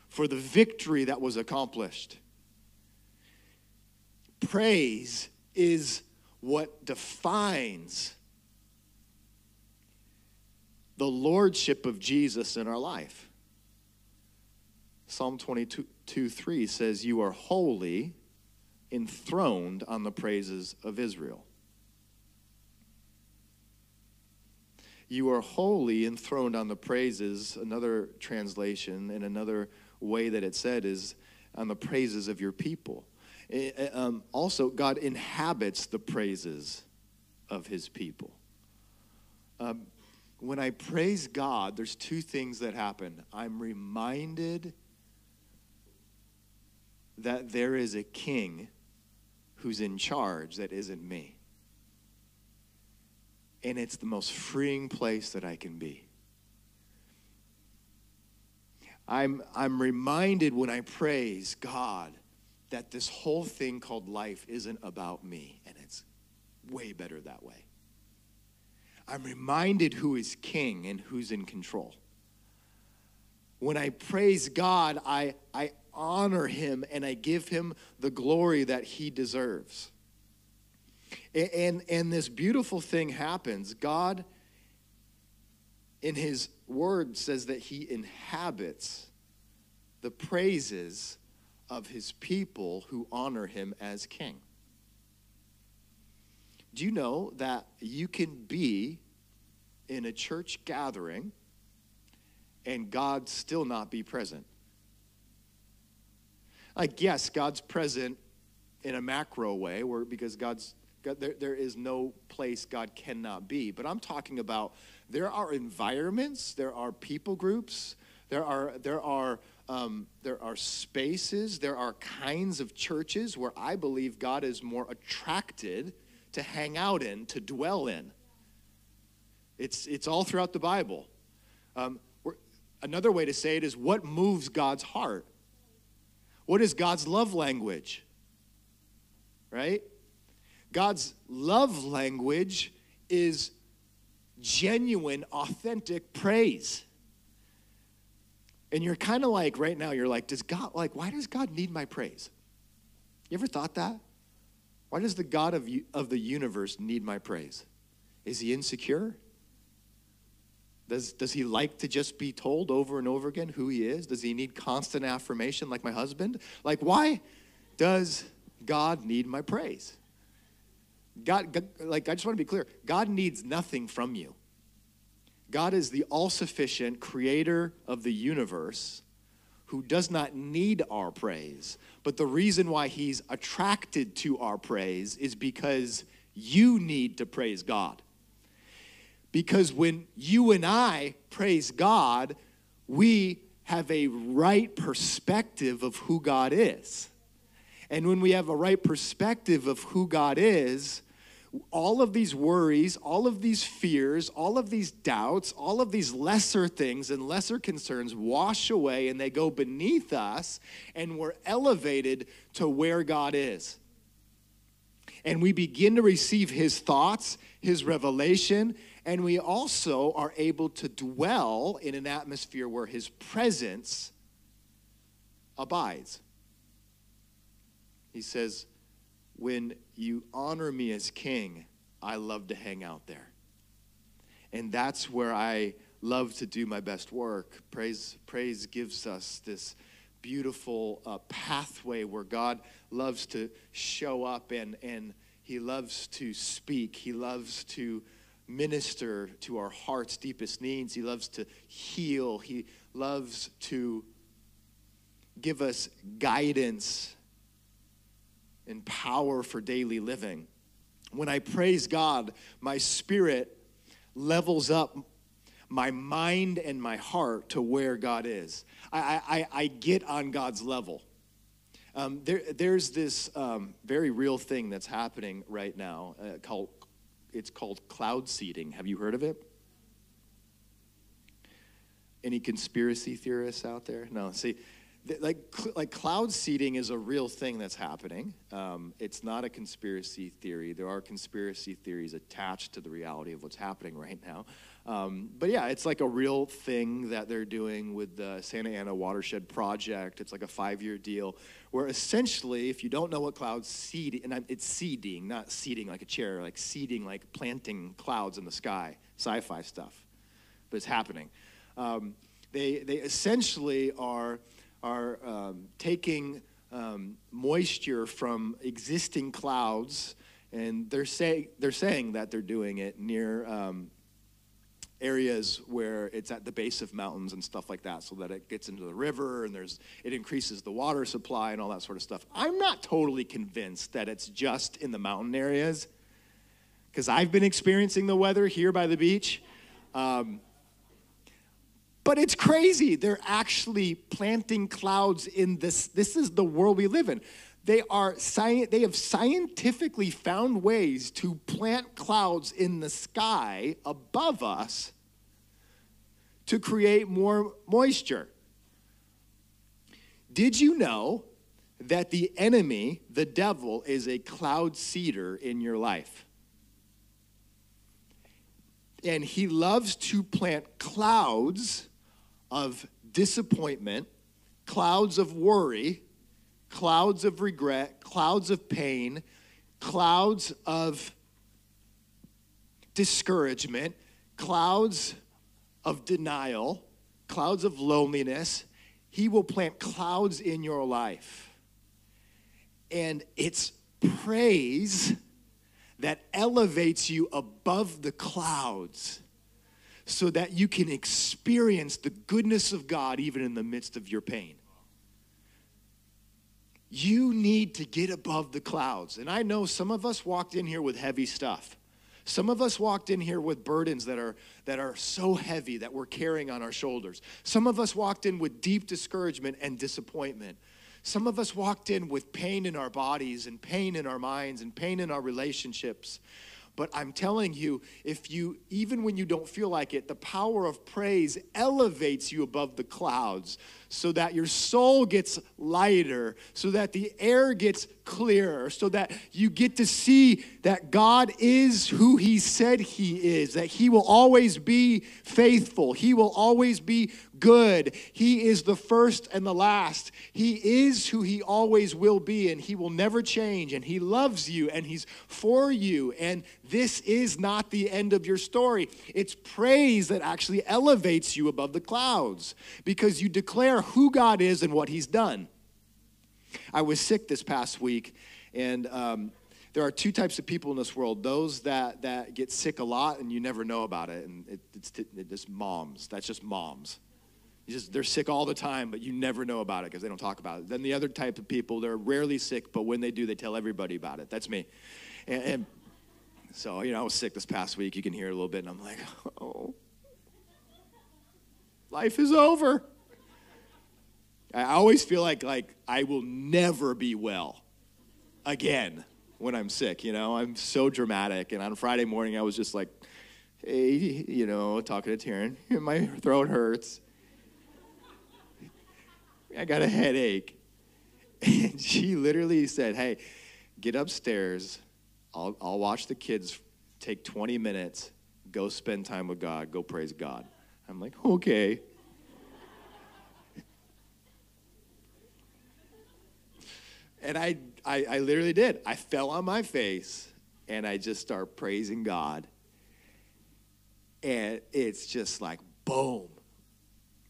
for the victory that was accomplished praise is what defines the lordship of Jesus in our life. Psalm 22 3 says, You are holy, enthroned on the praises of Israel. You are holy, enthroned on the praises. Another translation and another way that it said is on the praises of your people. Eh, eh, um, also, God inhabits the praises of his people. Um, when I praise God, there's two things that happen. I'm reminded that there is a king who's in charge that isn't me. And it's the most freeing place that I can be. I'm, I'm reminded when I praise God that this whole thing called life isn't about me, and it's way better that way. I'm reminded who is king and who's in control. When I praise God, I, I honor him and I give him the glory that he deserves. And, and, and this beautiful thing happens. God, in his word, says that he inhabits the praises of his people who honor him as king. Do you know that you can be in a church gathering and God still not be present? Like, yes, God's present in a macro way, where because God's God, there, there is no place God cannot be. But I'm talking about there are environments, there are people groups, there are there are um, there are spaces, there are kinds of churches where I believe God is more attracted to hang out in, to dwell in. It's, it's all throughout the Bible. Um, another way to say it is what moves God's heart? What is God's love language? Right? God's love language is genuine, authentic praise. And you're kind of like, right now, you're like, does God, like, why does God need my praise? You ever thought that? Why does the God of, of the universe need my praise? Is he insecure? Does, does he like to just be told over and over again who he is? Does he need constant affirmation like my husband? Like, why does God need my praise? God, God like, I just want to be clear God needs nothing from you. God is the all sufficient creator of the universe who does not need our praise. But the reason why he's attracted to our praise is because you need to praise God. Because when you and I praise God, we have a right perspective of who God is. And when we have a right perspective of who God is, all of these worries, all of these fears, all of these doubts, all of these lesser things and lesser concerns wash away and they go beneath us, and we're elevated to where God is. And we begin to receive His thoughts, His revelation, and we also are able to dwell in an atmosphere where His presence abides. He says, When you honor me as king, I love to hang out there. And that's where I love to do my best work. Praise, praise gives us this beautiful uh, pathway where God loves to show up and, and He loves to speak. He loves to minister to our heart's deepest needs. He loves to heal. He loves to give us guidance and power for daily living. When I praise God, my spirit levels up my mind and my heart to where God is. I, I, I get on God's level. Um, there, there's this um, very real thing that's happening right now uh, called it's called cloud seeding. Have you heard of it? Any conspiracy theorists out there? No. See, like like cloud seeding is a real thing that's happening. Um, it's not a conspiracy theory. There are conspiracy theories attached to the reality of what's happening right now. Um, but yeah, it's like a real thing that they're doing with the Santa Ana Watershed Project. It's like a five-year deal where essentially, if you don't know what cloud seeding, and I'm- it's seeding, not seeding like a chair, like seeding, like planting clouds in the sky, sci-fi stuff, but it's happening. Um, they they essentially are are um, taking um, moisture from existing clouds, and they're say they're saying that they're doing it near. Um, areas where it's at the base of mountains and stuff like that so that it gets into the river and there's it increases the water supply and all that sort of stuff i'm not totally convinced that it's just in the mountain areas because i've been experiencing the weather here by the beach um, but it's crazy they're actually planting clouds in this this is the world we live in they are they have scientifically found ways to plant clouds in the sky above us to create more moisture. Did you know that the enemy, the devil, is a cloud seeder in your life? And he loves to plant clouds of disappointment, clouds of worry, clouds of regret, clouds of pain, clouds of discouragement, clouds of denial, clouds of loneliness. He will plant clouds in your life. And it's praise that elevates you above the clouds so that you can experience the goodness of God even in the midst of your pain. You need to get above the clouds. And I know some of us walked in here with heavy stuff. Some of us walked in here with burdens that are, that are so heavy that we're carrying on our shoulders. Some of us walked in with deep discouragement and disappointment. Some of us walked in with pain in our bodies and pain in our minds and pain in our relationships. But I'm telling you, if you, even when you don't feel like it, the power of praise elevates you above the clouds so that your soul gets lighter, so that the air gets clearer, so that you get to see that God is who He said He is, that He will always be faithful, He will always be good. He is the first and the last. He is who He always will be, and He will never change, and He loves you, and He's for you. And this is not the end of your story. It's praise that actually elevates you above the clouds because you declare who God is and what He's done. I was sick this past week, and um, there are two types of people in this world those that, that get sick a lot and you never know about it, and it, it's, it's just moms. That's just moms. You just, they're sick all the time, but you never know about it because they don't talk about it. Then the other type of people, they're rarely sick, but when they do, they tell everybody about it. That's me. And, and so, you know, I was sick this past week. You can hear a little bit, and I'm like, oh, life is over. I always feel like like I will never be well again when I'm sick. You know, I'm so dramatic. And on Friday morning, I was just like, "Hey, you know, talking to Taryn, my throat hurts. I got a headache." And she literally said, "Hey, get upstairs. I'll I'll watch the kids take 20 minutes. Go spend time with God. Go praise God." I'm like, "Okay." And I, I, I literally did. I fell on my face and I just start praising God. And it's just like, boom.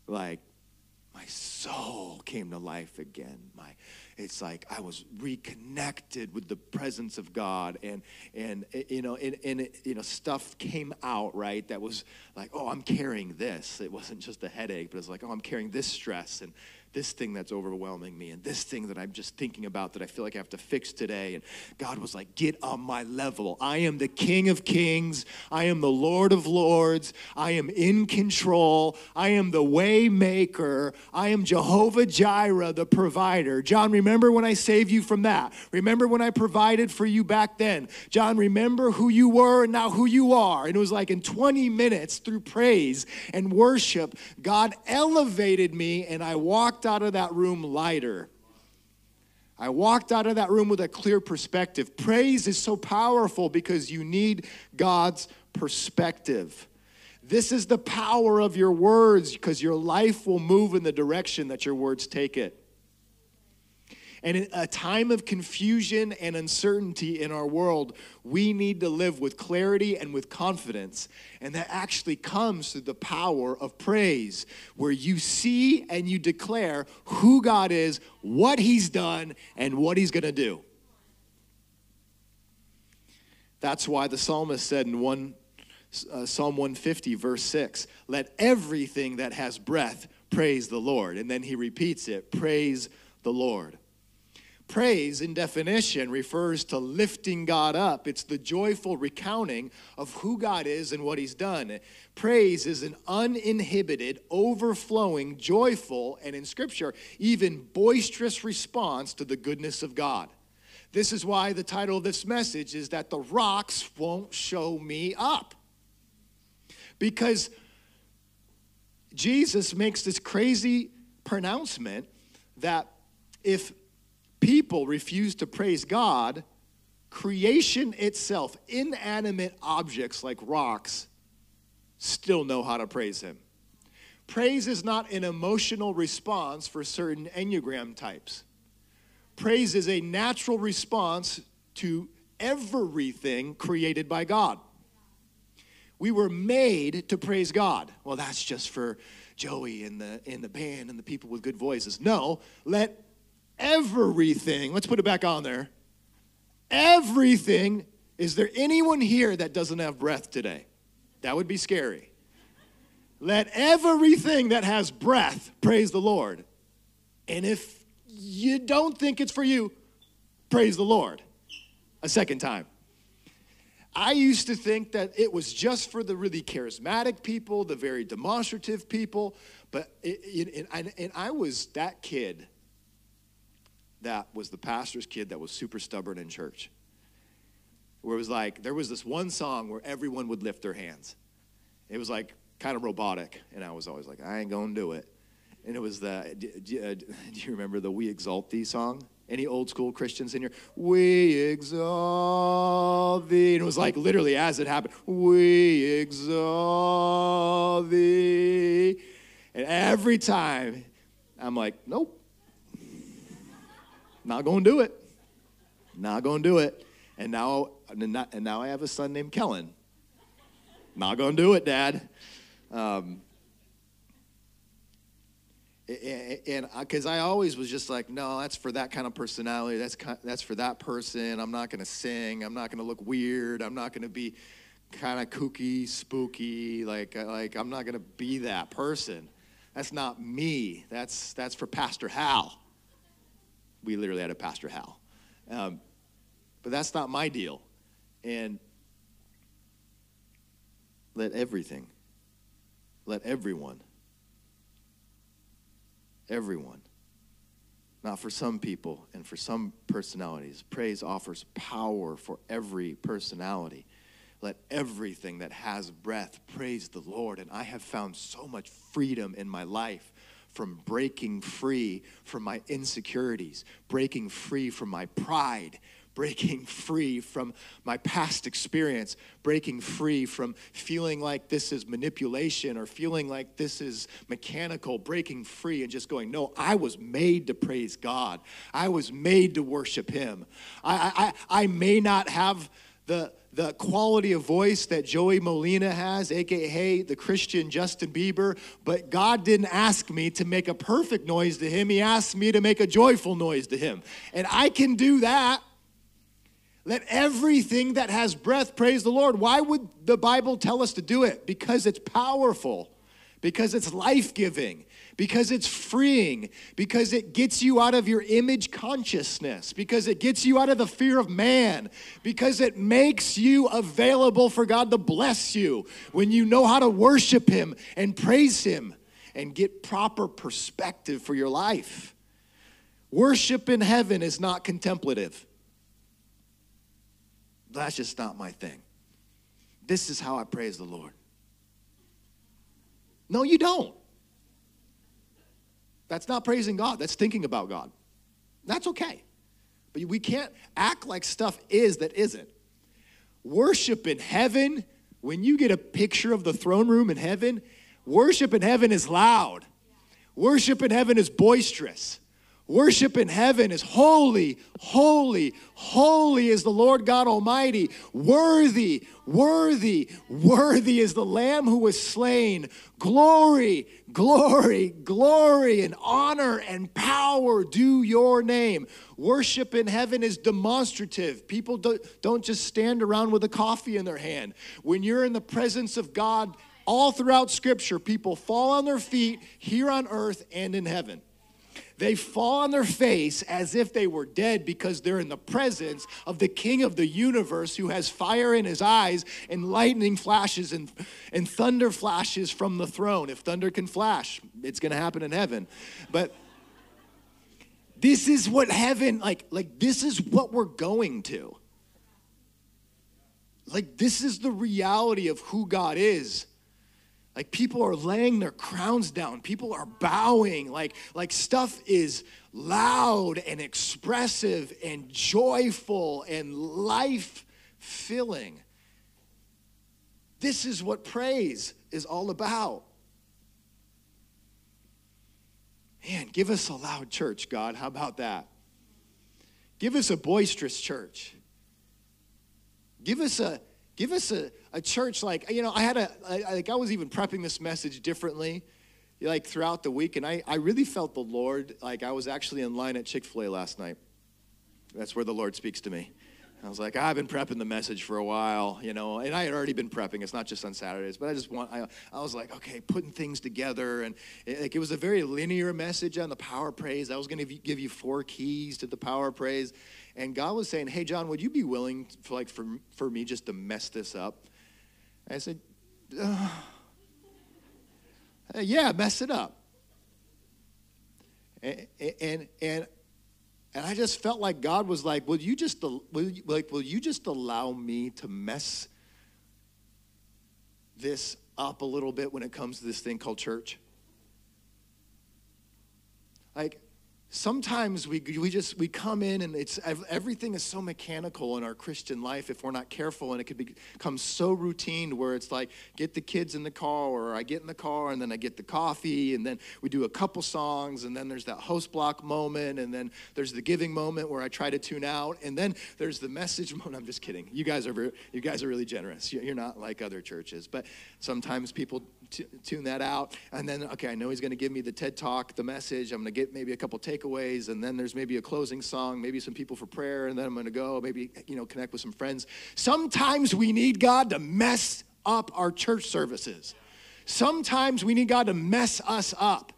Like, my soul came to life again. My, it's like I was reconnected with the presence of God, and and eh, you know, and, and you know, stuff came out right that was like, oh, I'm carrying this. It wasn't just a headache, but it's like, oh, I'm carrying this stress and this thing that's overwhelming me and this thing that I'm just thinking about that I feel like I have to fix today. And God was like, Get on my level. I am the King of Kings. I am the Lord of Lords. I am in control. I am the way maker. I am Jehovah Jireh, the provider. John, remember when I saved you from that? Remember when I provided for you back then? John, remember who you were and now who you are. And it was like in 20 minutes through praise and worship, God elevated me and I walked out of that room lighter. I walked out of that room with a clear perspective. Praise is so powerful because you need God's perspective. This is the power of your words because your life will move in the direction that your words take it. And in a time of confusion and uncertainty in our world, we need to live with clarity and with confidence. And that actually comes through the power of praise, where you see and you declare who God is, what He's done, and what He's going to do. That's why the psalmist said in one, uh, Psalm 150, verse 6, let everything that has breath praise the Lord. And then he repeats it praise the Lord. Praise, in definition, refers to lifting God up. It's the joyful recounting of who God is and what He's done. Praise is an uninhibited, overflowing, joyful, and in Scripture, even boisterous response to the goodness of God. This is why the title of this message is that the rocks won't show me up. Because Jesus makes this crazy pronouncement that if people refuse to praise God, creation itself, inanimate objects like rocks, still know how to praise Him. Praise is not an emotional response for certain Enneagram types. Praise is a natural response to everything created by God. We were made to praise God. Well, that's just for Joey and the and the band and the people with good voices. No, let everything, let's put it back on there. Everything, is there anyone here that doesn't have breath today? That would be scary. Let everything that has breath praise the Lord. And if you don't think it's for you, praise the Lord. A second time. I used to think that it was just for the really charismatic people, the very demonstrative people, but it, it, and, and I was that kid that was the pastor's kid that was super stubborn in church. Where it was like, there was this one song where everyone would lift their hands. It was like kind of robotic, and I was always like, I ain't gonna do it. And it was the, do, do, uh, do you remember the We Exalt Thee song? Any old school Christians in here? We exalt thee. And it was like literally as it happened, we exalt thee. And every time I'm like, nope, not gonna do it. Not gonna do it. And now, and now I have a son named Kellen. Not gonna do it, Dad. Um, and because I always was just like, no, that's for that kind of personality. That's that's for that person. I'm not gonna sing. I'm not gonna look weird. I'm not gonna be kind of kooky, spooky. Like uh, like I'm not gonna be that person. That's not me. That's that's for Pastor Hal. We literally had a Pastor Hal, um, but that's not my deal. And let everything, let everyone everyone, not for some people and for some personalities. Praise offers power for every personality. Let everything that has breath praise the Lord. And I have found so much freedom in my life from breaking free from my insecurities, breaking free from my pride, breaking free from my past experience, breaking free from feeling like this is manipulation or feeling like this is mechanical, breaking free and just going, No, I was made to praise God. I was made to worship Him. I, I, I may not have the, the quality of voice that Joey Molina has, aka the Christian Justin Bieber, but God didn't ask me to make a perfect noise to Him. He asked me to make a joyful noise to Him. And I can do that. Let everything that has breath praise the Lord. Why would the Bible tell us to do it? Because it's powerful, because it's life giving, because it's freeing, because it gets you out of your image consciousness, because it gets you out of the fear of man, because it makes you available for God to bless you when you know how to worship Him and praise Him and get proper perspective for your life. Worship in heaven is not contemplative. That's just not my thing. This is how I praise the Lord. No, you don't. That's not praising God. That's thinking about God. That's okay. But we can't act like stuff is that isn't. Worship in heaven, when you get a picture of the throne room in heaven, worship in heaven is loud. Worship in heaven is boisterous. Worship in heaven is holy, holy, holy is the Lord God Almighty. Worthy, worthy, worthy is the Lamb who was slain. Glory, glory, glory, and honor and power due your name. Worship in heaven is demonstrative. People don't just stand around with a coffee in their hand. When you're in the presence of God, all throughout Scripture, people fall on their feet here on earth and in heaven. They fall on their face as if they were dead because they're in the presence of the King of the universe who has fire in his eyes and lightning flashes and, and thunder flashes from the throne. If thunder can flash, it's going to happen in heaven. But this is what heaven, like, like this is what we're going to. Like, this is the reality of who God is. Like people are laying their crowns down. People are bowing. Like, like stuff is loud and expressive and joyful and life filling. This is what praise is all about. Man, give us a loud church, God. How about that? Give us a boisterous church. Give us a give us a, a church like you know i had a I- like i was even prepping this message differently like throughout the week and i, I really felt the lord like i was actually in line at chick-fil-a last night. That's where the lord speaks to me. I was like i've been prepping the message for a while you know and i had already been prepping. It's not just on saturdays but i just want i, I was like okay putting things together and it, like it was a very linear message on the power praise. I was going to give you four keys to the power praise and god was saying hey john would you be willing for like for, for me just to mess this up I said, "Uh, yeah, mess it up. And, and, and, and I just felt like God was like, will you just, will you, like, will you just allow me to mess this up a little bit when it comes to this thing called church? Like, sometimes we, we just we come in and it's everything is so mechanical in our christian life if we're not careful and it could become so routine where it's like get the kids in the car or i get in the car and then i get the coffee and then we do a couple songs and then there's that host block moment and then there's the giving moment where i try to tune out and then there's the message moment i'm just kidding. You guys are you guys are really generous. You're not like other churches but sometimes people t- tune that out. And then okay i know he's going to give me the ted talk the message. I'm going to get maybe a couple takeaways and then there's maybe a closing song maybe some people for prayer and then i'm going to go maybe you know connect with some friends. Sometimes we need god to mess up our church services. Sometimes we need god to mess us up.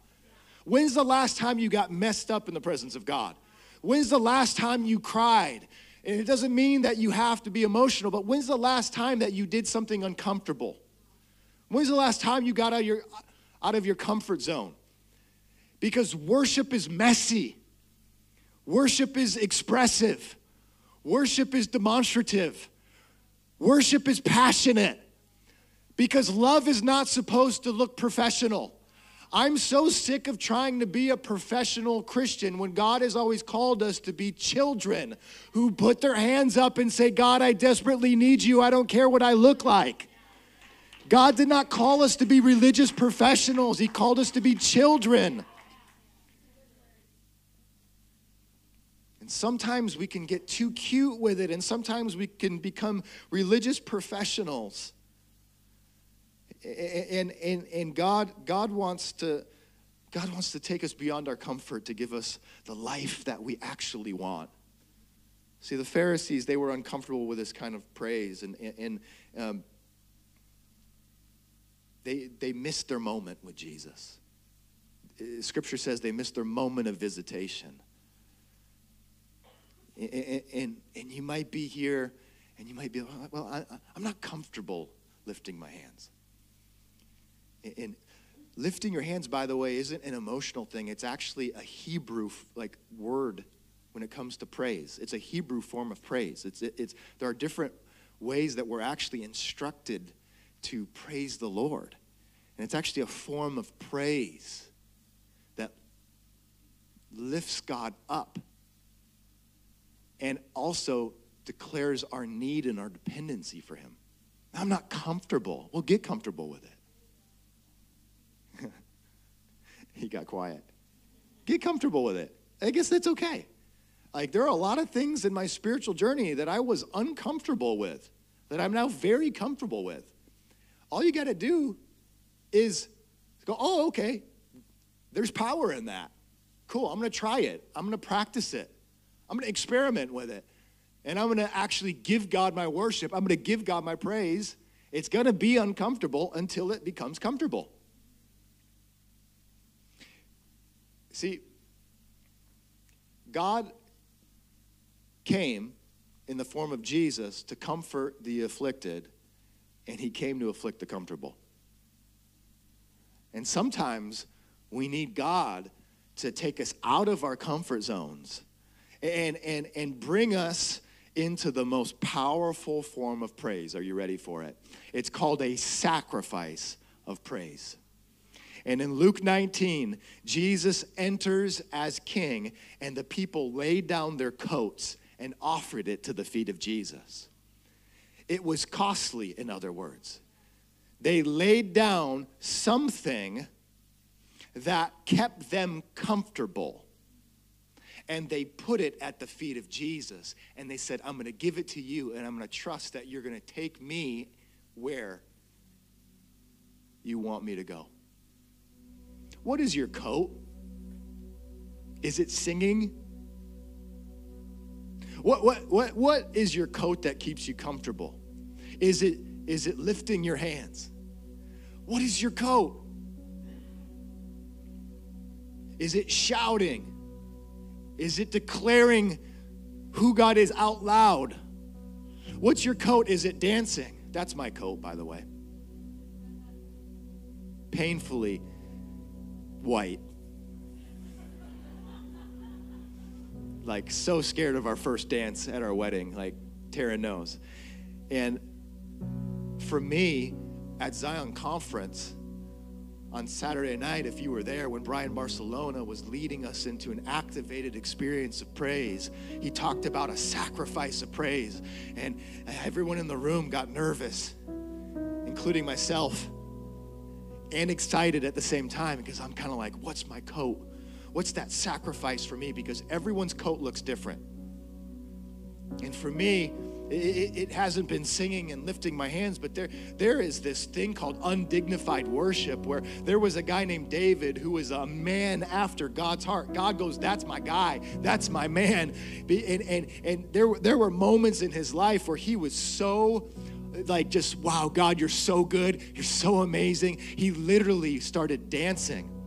When's the last time you got messed up in the presence of god? When's the last time you cried? And it doesn't mean that you have to be emotional but when's the last time that you did something uncomfortable When's the last time you got out of your, out of your comfort zone? Because worship is messy. Worship is expressive. Worship is demonstrative. Worship is passionate. Because love is not supposed to look professional. I'm so sick of trying to be a professional Christian when God has always called us to be children who put their hands up and say, God, I desperately need you. I don't care what I look like. God did not call us to be religious professionals, He called us to be children. And sometimes we can get too cute with it, and sometimes we can become religious professionals. And, and, and God, God wants to God wants to take us beyond our comfort to give us the life that we actually want. See, the Pharisees, they were uncomfortable with this kind of praise, and, and, and um, they, they missed their moment with Jesus. Uh, Scripture says they missed their moment of visitation. And, and, and, you might be here and you might be, well, I, I'm not comfortable lifting my hands. And- And lifting your hands, by the way, isn't an emotional thing. It's actually a Hebrew like word when it comes to praise. It's a Hebrew form of praise. It's, it's, there are different ways that we're actually instructed to praise the Lord. And it's actually a form of praise that lifts God up and also declares our need and our dependency for Him. I'm not comfortable. Well, get comfortable with it. he got quiet. Get comfortable with it. I guess that's okay. Like, there are a lot of things in my spiritual journey that I was uncomfortable with that I'm now very comfortable with. All you got to do is go, oh, okay, there's power in that. Cool, I'm gonna try it. I'm gonna practice it. I'm gonna experiment with it. And I'm gonna actually give God my worship. I'm gonna give God my praise. It's gonna be uncomfortable until it becomes comfortable. See, God came in the form of Jesus to comfort the afflicted, and he came to afflict the comfortable. And sometimes we need God to take us out of our comfort zones and, and, and bring us into the most powerful form of praise. Are you ready for it? It's called a sacrifice of praise. And in Luke 19, Jesus enters as king, and the people laid down their coats and offered it to the feet of Jesus. It was costly, in other words. They laid down something that kept them comfortable. And they put it at the feet of Jesus. And they said, I'm going to give it to you, and I'm going to trust that you're going to take me where you want me to go. What is your coat? Is it singing? What, what, what, what is your coat that keeps you comfortable? Is it, is it lifting your hands? What is your coat? Is it shouting? Is it declaring who God is out loud? What's your coat? Is it dancing? That's my coat, by the way. Painfully white. Like, so scared of our first dance at our wedding, like Tara knows. And for me, at Zion Conference, on Saturday night, if you were there, when Brian Barcelona was leading us into an activated experience of praise, he talked about a sacrifice of praise. And everyone in the room got nervous, including myself, and excited at the same time because I'm kind of like, what's my coat? What's that sacrifice for me? Because everyone's coat looks different. And for me, it, it, hasn't been singing and lifting my hands, but there, there is this thing called undignified worship where there was a guy named David who was a man after God's heart. God goes, That's my guy, that's my man. And, and, and there, there were moments in his life where he was so like just wow god you're so good you're so amazing he literally started dancing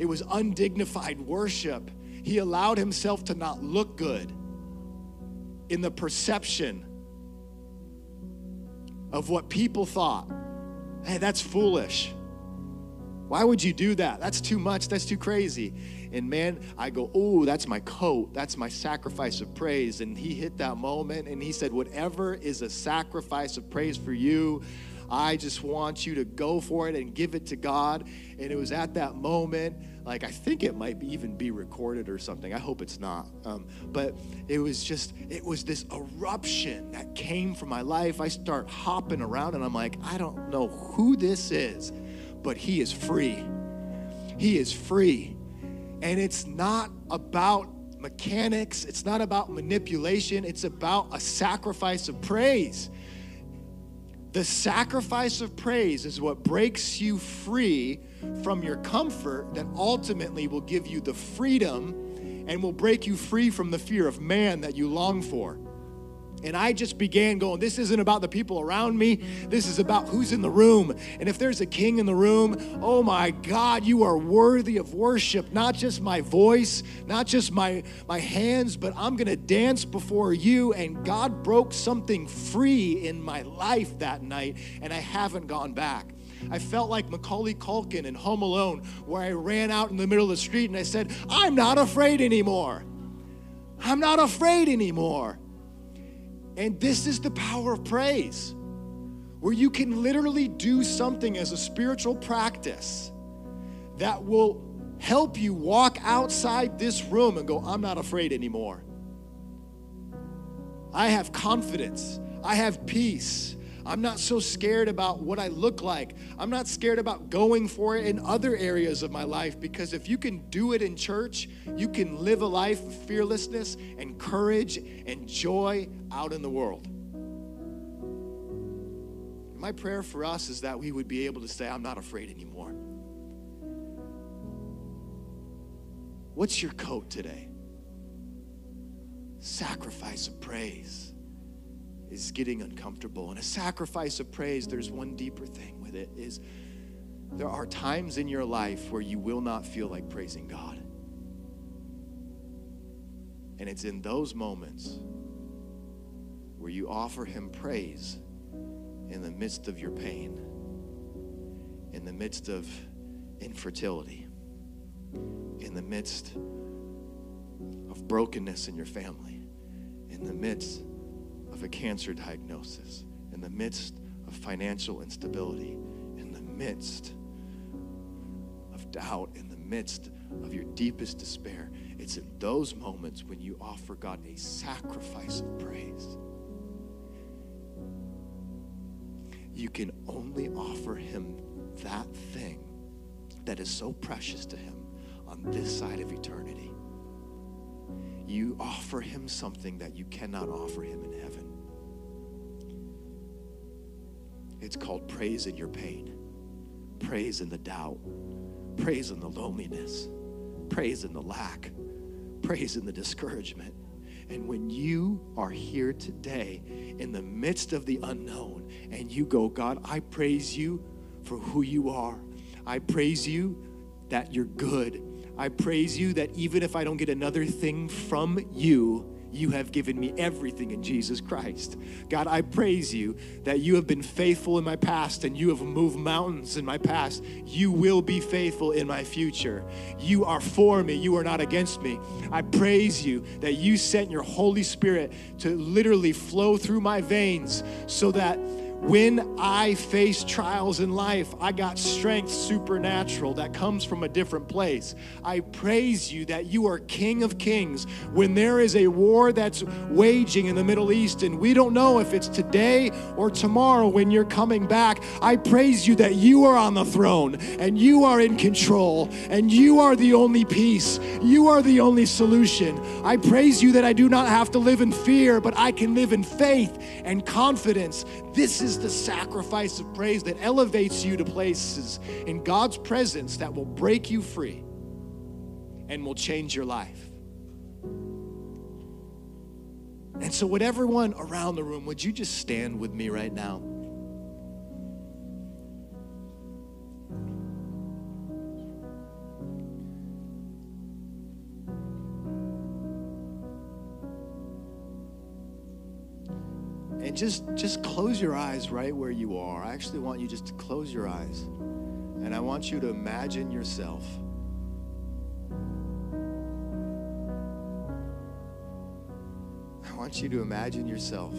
it was undignified worship he allowed himself to not look good in the perception of what people thought. Hey, that's foolish. Why would you do that? That's too much. That's too crazy. And man, I go, oh, that's my coat. That's my sacrifice of praise. And he hit that moment and he said, whatever is a sacrifice of praise for you, I just want you to go for it and give it to God. And it was at that moment, like I think it might be, even be recorded or something. I hope it's not. Um, but it was just, it was this eruption that came from my life. I start hopping around and I'm like, I don't know who this is, but he is free. He is free. And it's not about mechanics, it's not about manipulation, it's about a sacrifice of praise. The sacrifice of praise is what breaks you free from your comfort that ultimately will give you the freedom and will break you free from the fear of man that you long for. And I just began going, this isn't about the people around me. This is about who's in the room. And if there's a king in the room, oh my God, you are worthy of worship. Not just my voice, not just my, my hands, but I'm going to dance before you. And God broke something free in my life that night, and I haven't gone back. I felt like Macaulay Culkin in Home Alone, where I ran out in the middle of the street and I said, I'm not afraid anymore. I'm not afraid anymore. And this is the power of praise, where you can literally do something as a spiritual practice that will help you walk outside this room and go, I'm not afraid anymore. I have confidence, I have peace. I'm not so scared about what I look like. I'm not scared about going for it in other areas of my life because if you can do it in church, you can live a life of fearlessness and courage and joy out in the world. My prayer for us is that we would be able to say, I'm not afraid anymore. What's your coat today? Sacrifice of praise is getting uncomfortable. And a sacrifice of praise, there's one deeper thing with it is there are times in your life where you will not feel like praising God. And it's in those moments where you offer Him praise in the midst of your pain, in the midst of infertility, in the midst of brokenness in your family, in the midst of a cancer diagnosis, in the midst of financial instability, in the midst of doubt, in the midst of your deepest despair. It's in those moments when you offer God a sacrifice of praise. You can only offer Him that thing that is so precious to Him on this side of eternity. You offer Him something that you cannot offer Him in heaven. It's called praise in your pain, praise in the doubt, praise in the loneliness, praise in the lack, praise in the discouragement. And when you are here today in the midst of the unknown and you go, God, I praise you for who you are. I praise you that you're good. I praise you that even if I don't get another thing from you, you have given me everything in Jesus Christ. God, I praise you that you have been faithful in my past and you have moved mountains in my past. You will be faithful in my future. You are for me, you are not against me. I praise you that you sent your Holy Spirit to literally flow through my veins so that when I face trials in life, I got strength supernatural that comes from a different place. I praise you that you are King of Kings. When there is a war that's waging in the Middle East and we don't know if it's today or tomorrow when you're coming back, I praise you that you are on the throne and you are in control and you are the only peace. You are the only solution. I praise you that I do not have to live in fear, but I can live in faith and confidence. This is the sacrifice of praise that elevates you to places in God's presence that will break you free and will change your life. And so, would everyone around the room, would you just stand with me right now? And just just close your eyes right where you are. I actually want you just to close your eyes. And i want you to imagine yourself. I want you to imagine yourself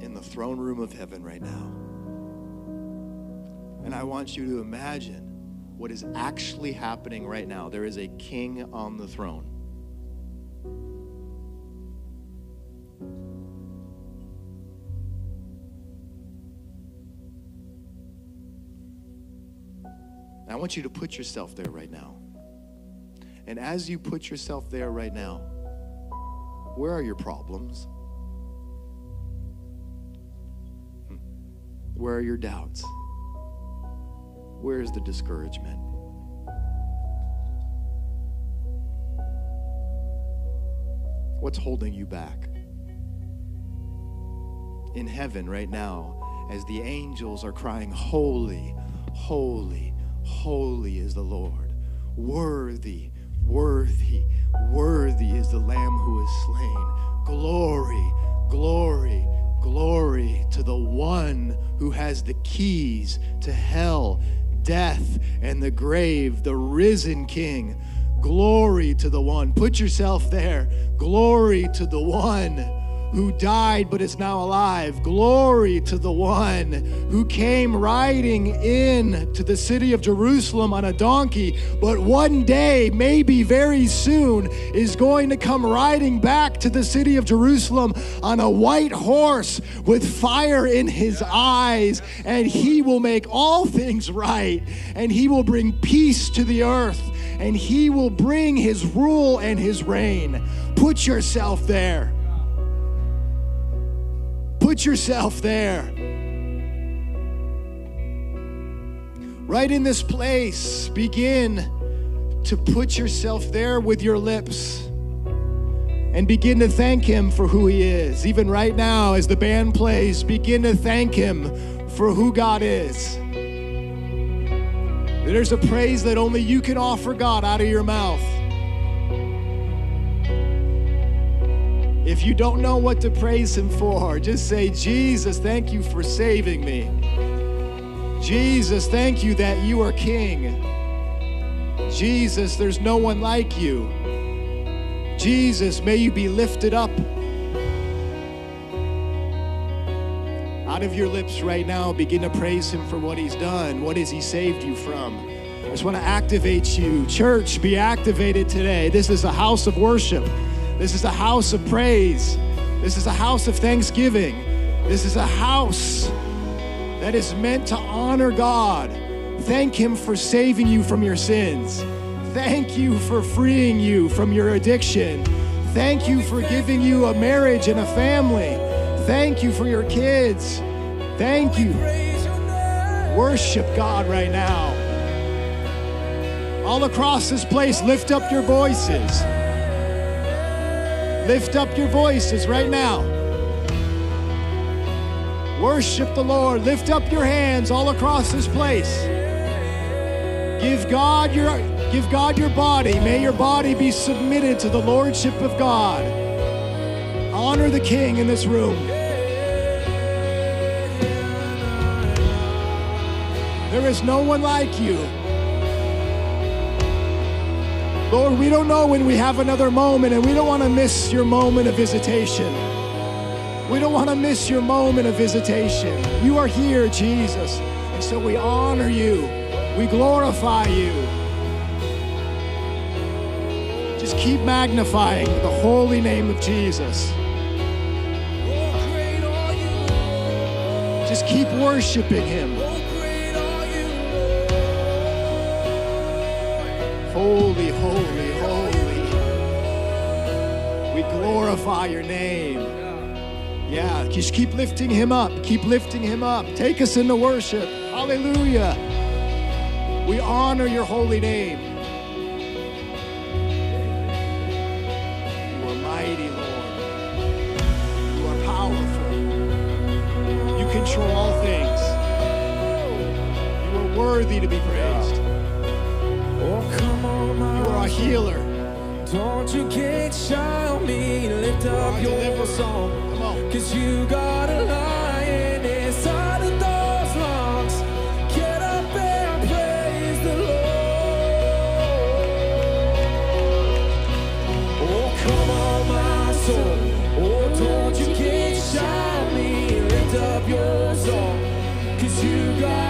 in the throne room of heaven right now. And i want you to imagine what is actually happening right now. There is a king on the throne And I want you to put yourself there right now. And as you put yourself there right now, where are your problems? Hmm. Where are your doubts? Where is the discouragement? What's holding you back? In heaven right now, as the angels are crying, Holy, holy, holy is the Lord. Worthy, worthy, worthy is the Lamb who is slain. Glory, glory, glory to the one who has the keys to hell, death, and the grave, the risen King. Glory to the one. Put yourself there. Glory to the one who died but is now alive. Glory to the one who came riding in to the city of Jerusalem on a donkey, but one day, maybe very soon, is going to come riding back to the city of Jerusalem on a white horse with fire in his eyes, and he will make all things right, and he will bring peace to the earth, and he will bring his rule and his reign. Put yourself there. Put yourself there. Right in this place, begin to put yourself there with your lips and begin to thank Him for who He is. Even right now, as the band plays, begin to thank Him for who God is. There's a praise that only you can offer God out of your mouth. If you don't know what to praise Him for, just say, Jesus, thank you for saving me. Jesus, thank you that you are King. Jesus, there's no one like you. Jesus, may you be lifted up. Out of your lips right now, begin to praise Him for what He's done. What has He saved you from? I just want to activate you. Church, be activated today. This is a house of worship. This is a house of praise. This is a house of thanksgiving. This is a house that is meant to honor God. Thank Him for saving you from your sins. Thank you for freeing you from your addiction. Thank you for giving you a marriage and a family. Thank you for your kids. Thank you. Worship God right now. All across this place, lift up your voices. Lift up your voices right now. Worship the Lord. Lift up your hands all across this place. Give God your give God your body. May your body be submitted to the lordship of God. Honor the king in this room. There is no one like you. Lord, we don't know when we have another moment, and we don't want to miss your moment of visitation. We don't want to miss your moment of visitation. You are here, Jesus. And so we honor you, we glorify you. Just keep magnifying the holy name of Jesus. Just keep worshiping him. Holy, holy, holy. We glorify your name. Yeah, just keep lifting him up. Keep lifting him up. Take us into worship. Hallelujah. We honor your holy name. You are mighty, Lord. You are powerful. You control all things. You are worthy to be praised. Don't you get shy on me, lift up a your song. Come on. Cause you got a lion inside of those lungs. Get up and praise the Lord. Oh, come on, my soul. Oh, don't you get shy on me, lift up your song. Cause you got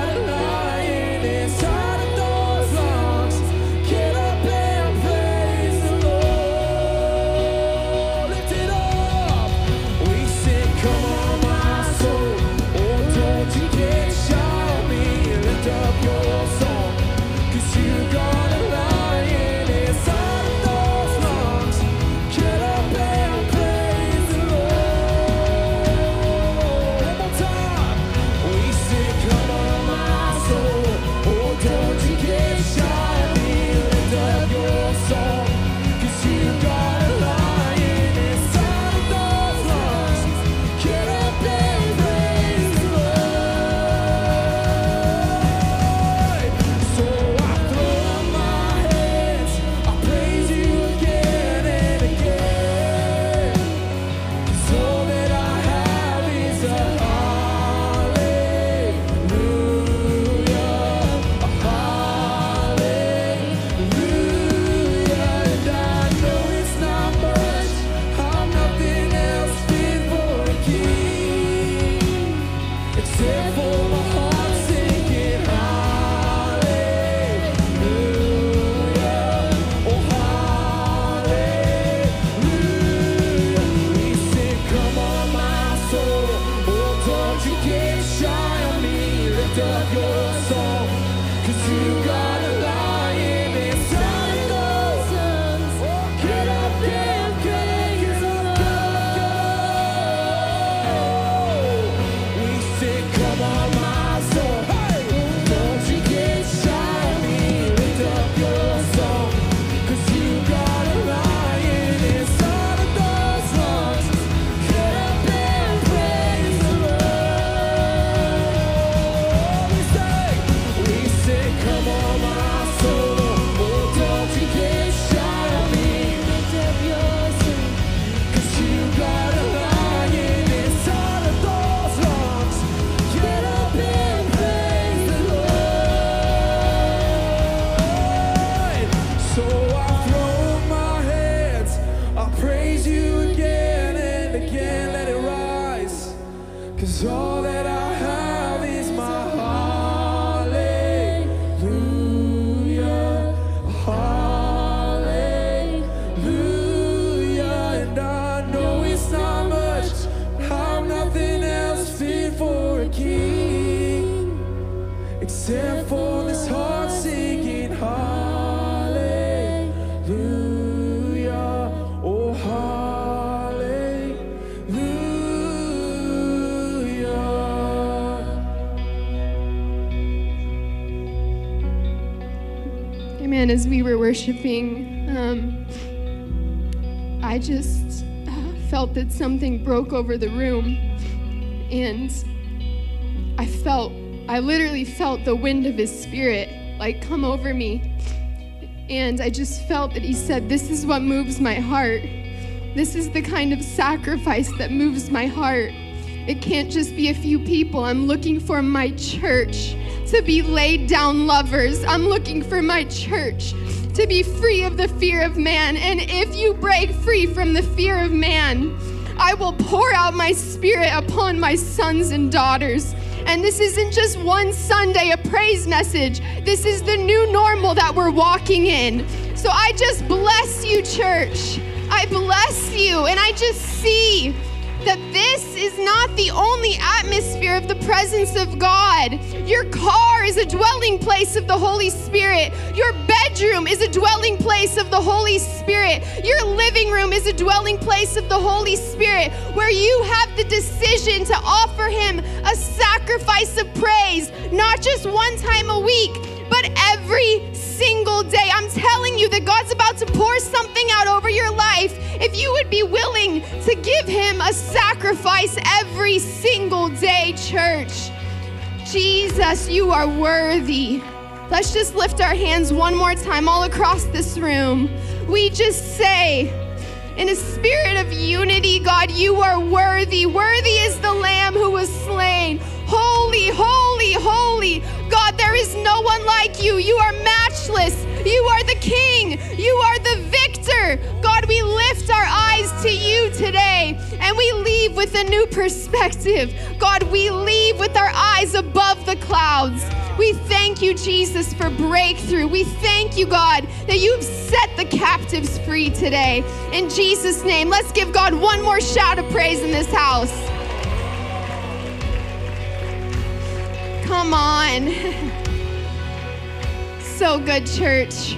worshiping, um, I just felt that something broke over the room. And I felt, I literally felt the wind of his spirit like come over me. And I just felt that he said, This is what moves my heart. This is the kind of sacrifice that moves my heart. It can't just be a few people. I'm looking for my church to be laid down lovers. I'm looking for my church to be free of the fear of man. And if you break free from the fear of man, I will pour out my spirit upon my sons and daughters. And this isn't just one Sunday, a praise message. This is the new normal that we're walking in. So I just bless you, church. I bless you. And I just see that this is not the only atmosphere of the presence of God. Your car is a dwelling place of the Holy Spirit. Your bedroom is a dwelling place of the Holy Spirit. Your living room is a dwelling place of the Holy Spirit where you have the decision to offer Him a sacrifice of praise, not just one time a week, but every single day. I'm telling you that God's about to pour something out over your life if you would be willing to give Him a sacrifice every single day, church. Jesus, you are worthy. Let's just lift our hands one more time all across this room. We just say, in a spirit of unity, God, you are worthy. Worthy is the Lamb who was slain. Holy, holy, holy. God, there is no one like you. You are matchless. You are the King. You are the victor. God, we lift our eyes to you today and we leave with a new perspective. God, we leave with our eyes above the clouds. We thank you, Jesus, for breakthrough. We thank you, God, that you've set the captives free today. In Jesus' name, let's give God one more shout of praise in this house. Come on. so good, church.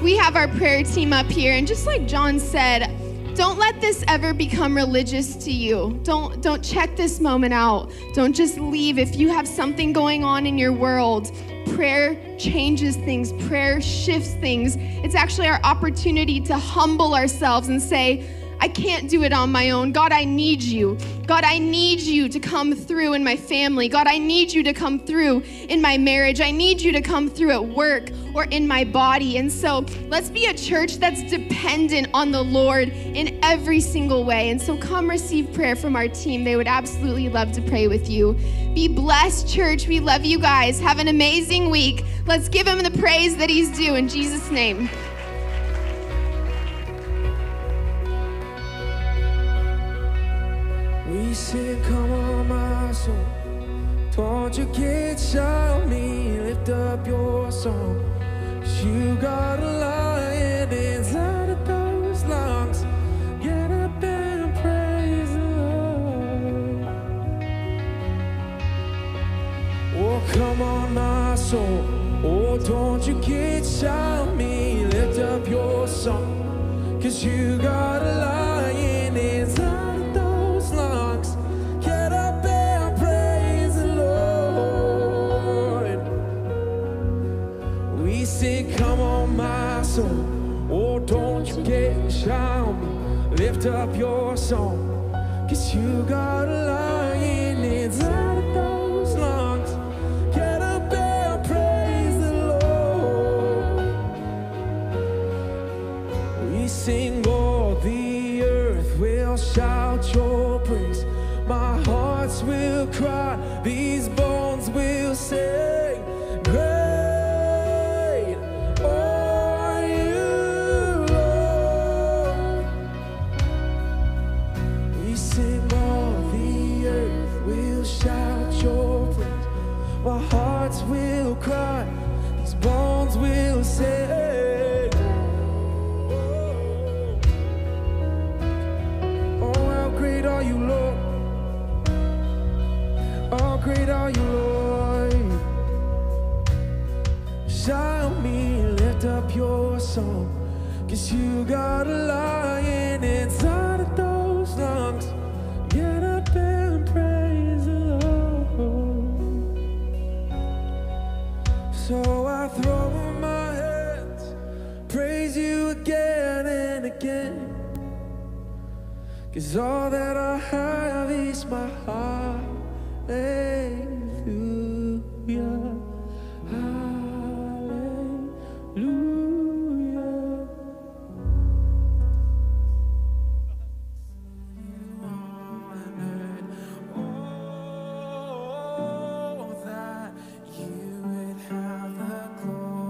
We have our prayer team up here, and just like John said, don't let this ever become religious to you. Don't don't check this moment out. Don't just leave if you have something going on in your world. Prayer changes things. Prayer shifts things. It's actually our opportunity to humble ourselves and say, I can't do it on my own. God, I need you. God, I need you to come through in my family. God, I need you to come through in my marriage. I need you to come through at work or in my body. And so let's be a church that's dependent on the Lord in every single way. And so come receive prayer from our team. They would absolutely love to pray with you. Be blessed, church. We love you guys. Have an amazing week. Let's give him the praise that he's due in Jesus' name. Come on, my soul. Don't you get shy on me, lift up your song. 'Cause you got a lion inside of those lungs. Get up and praise the Lord. Oh, come on, my soul. Oh, don't you get shy on me, lift up your song. Cause you got a lion soul. Oh, don't you get shy on me. Lift up your song. Cause you got a lion inside of those lungs. Get up and praise the Lord. We sing all the earth will shout your praise. My hearts will cry, these bones will sing. You got a lion inside of those lungs. Get up and praise the Lord. So I throw my hands, praise you again and again. Cause all that I have is my hallelujah.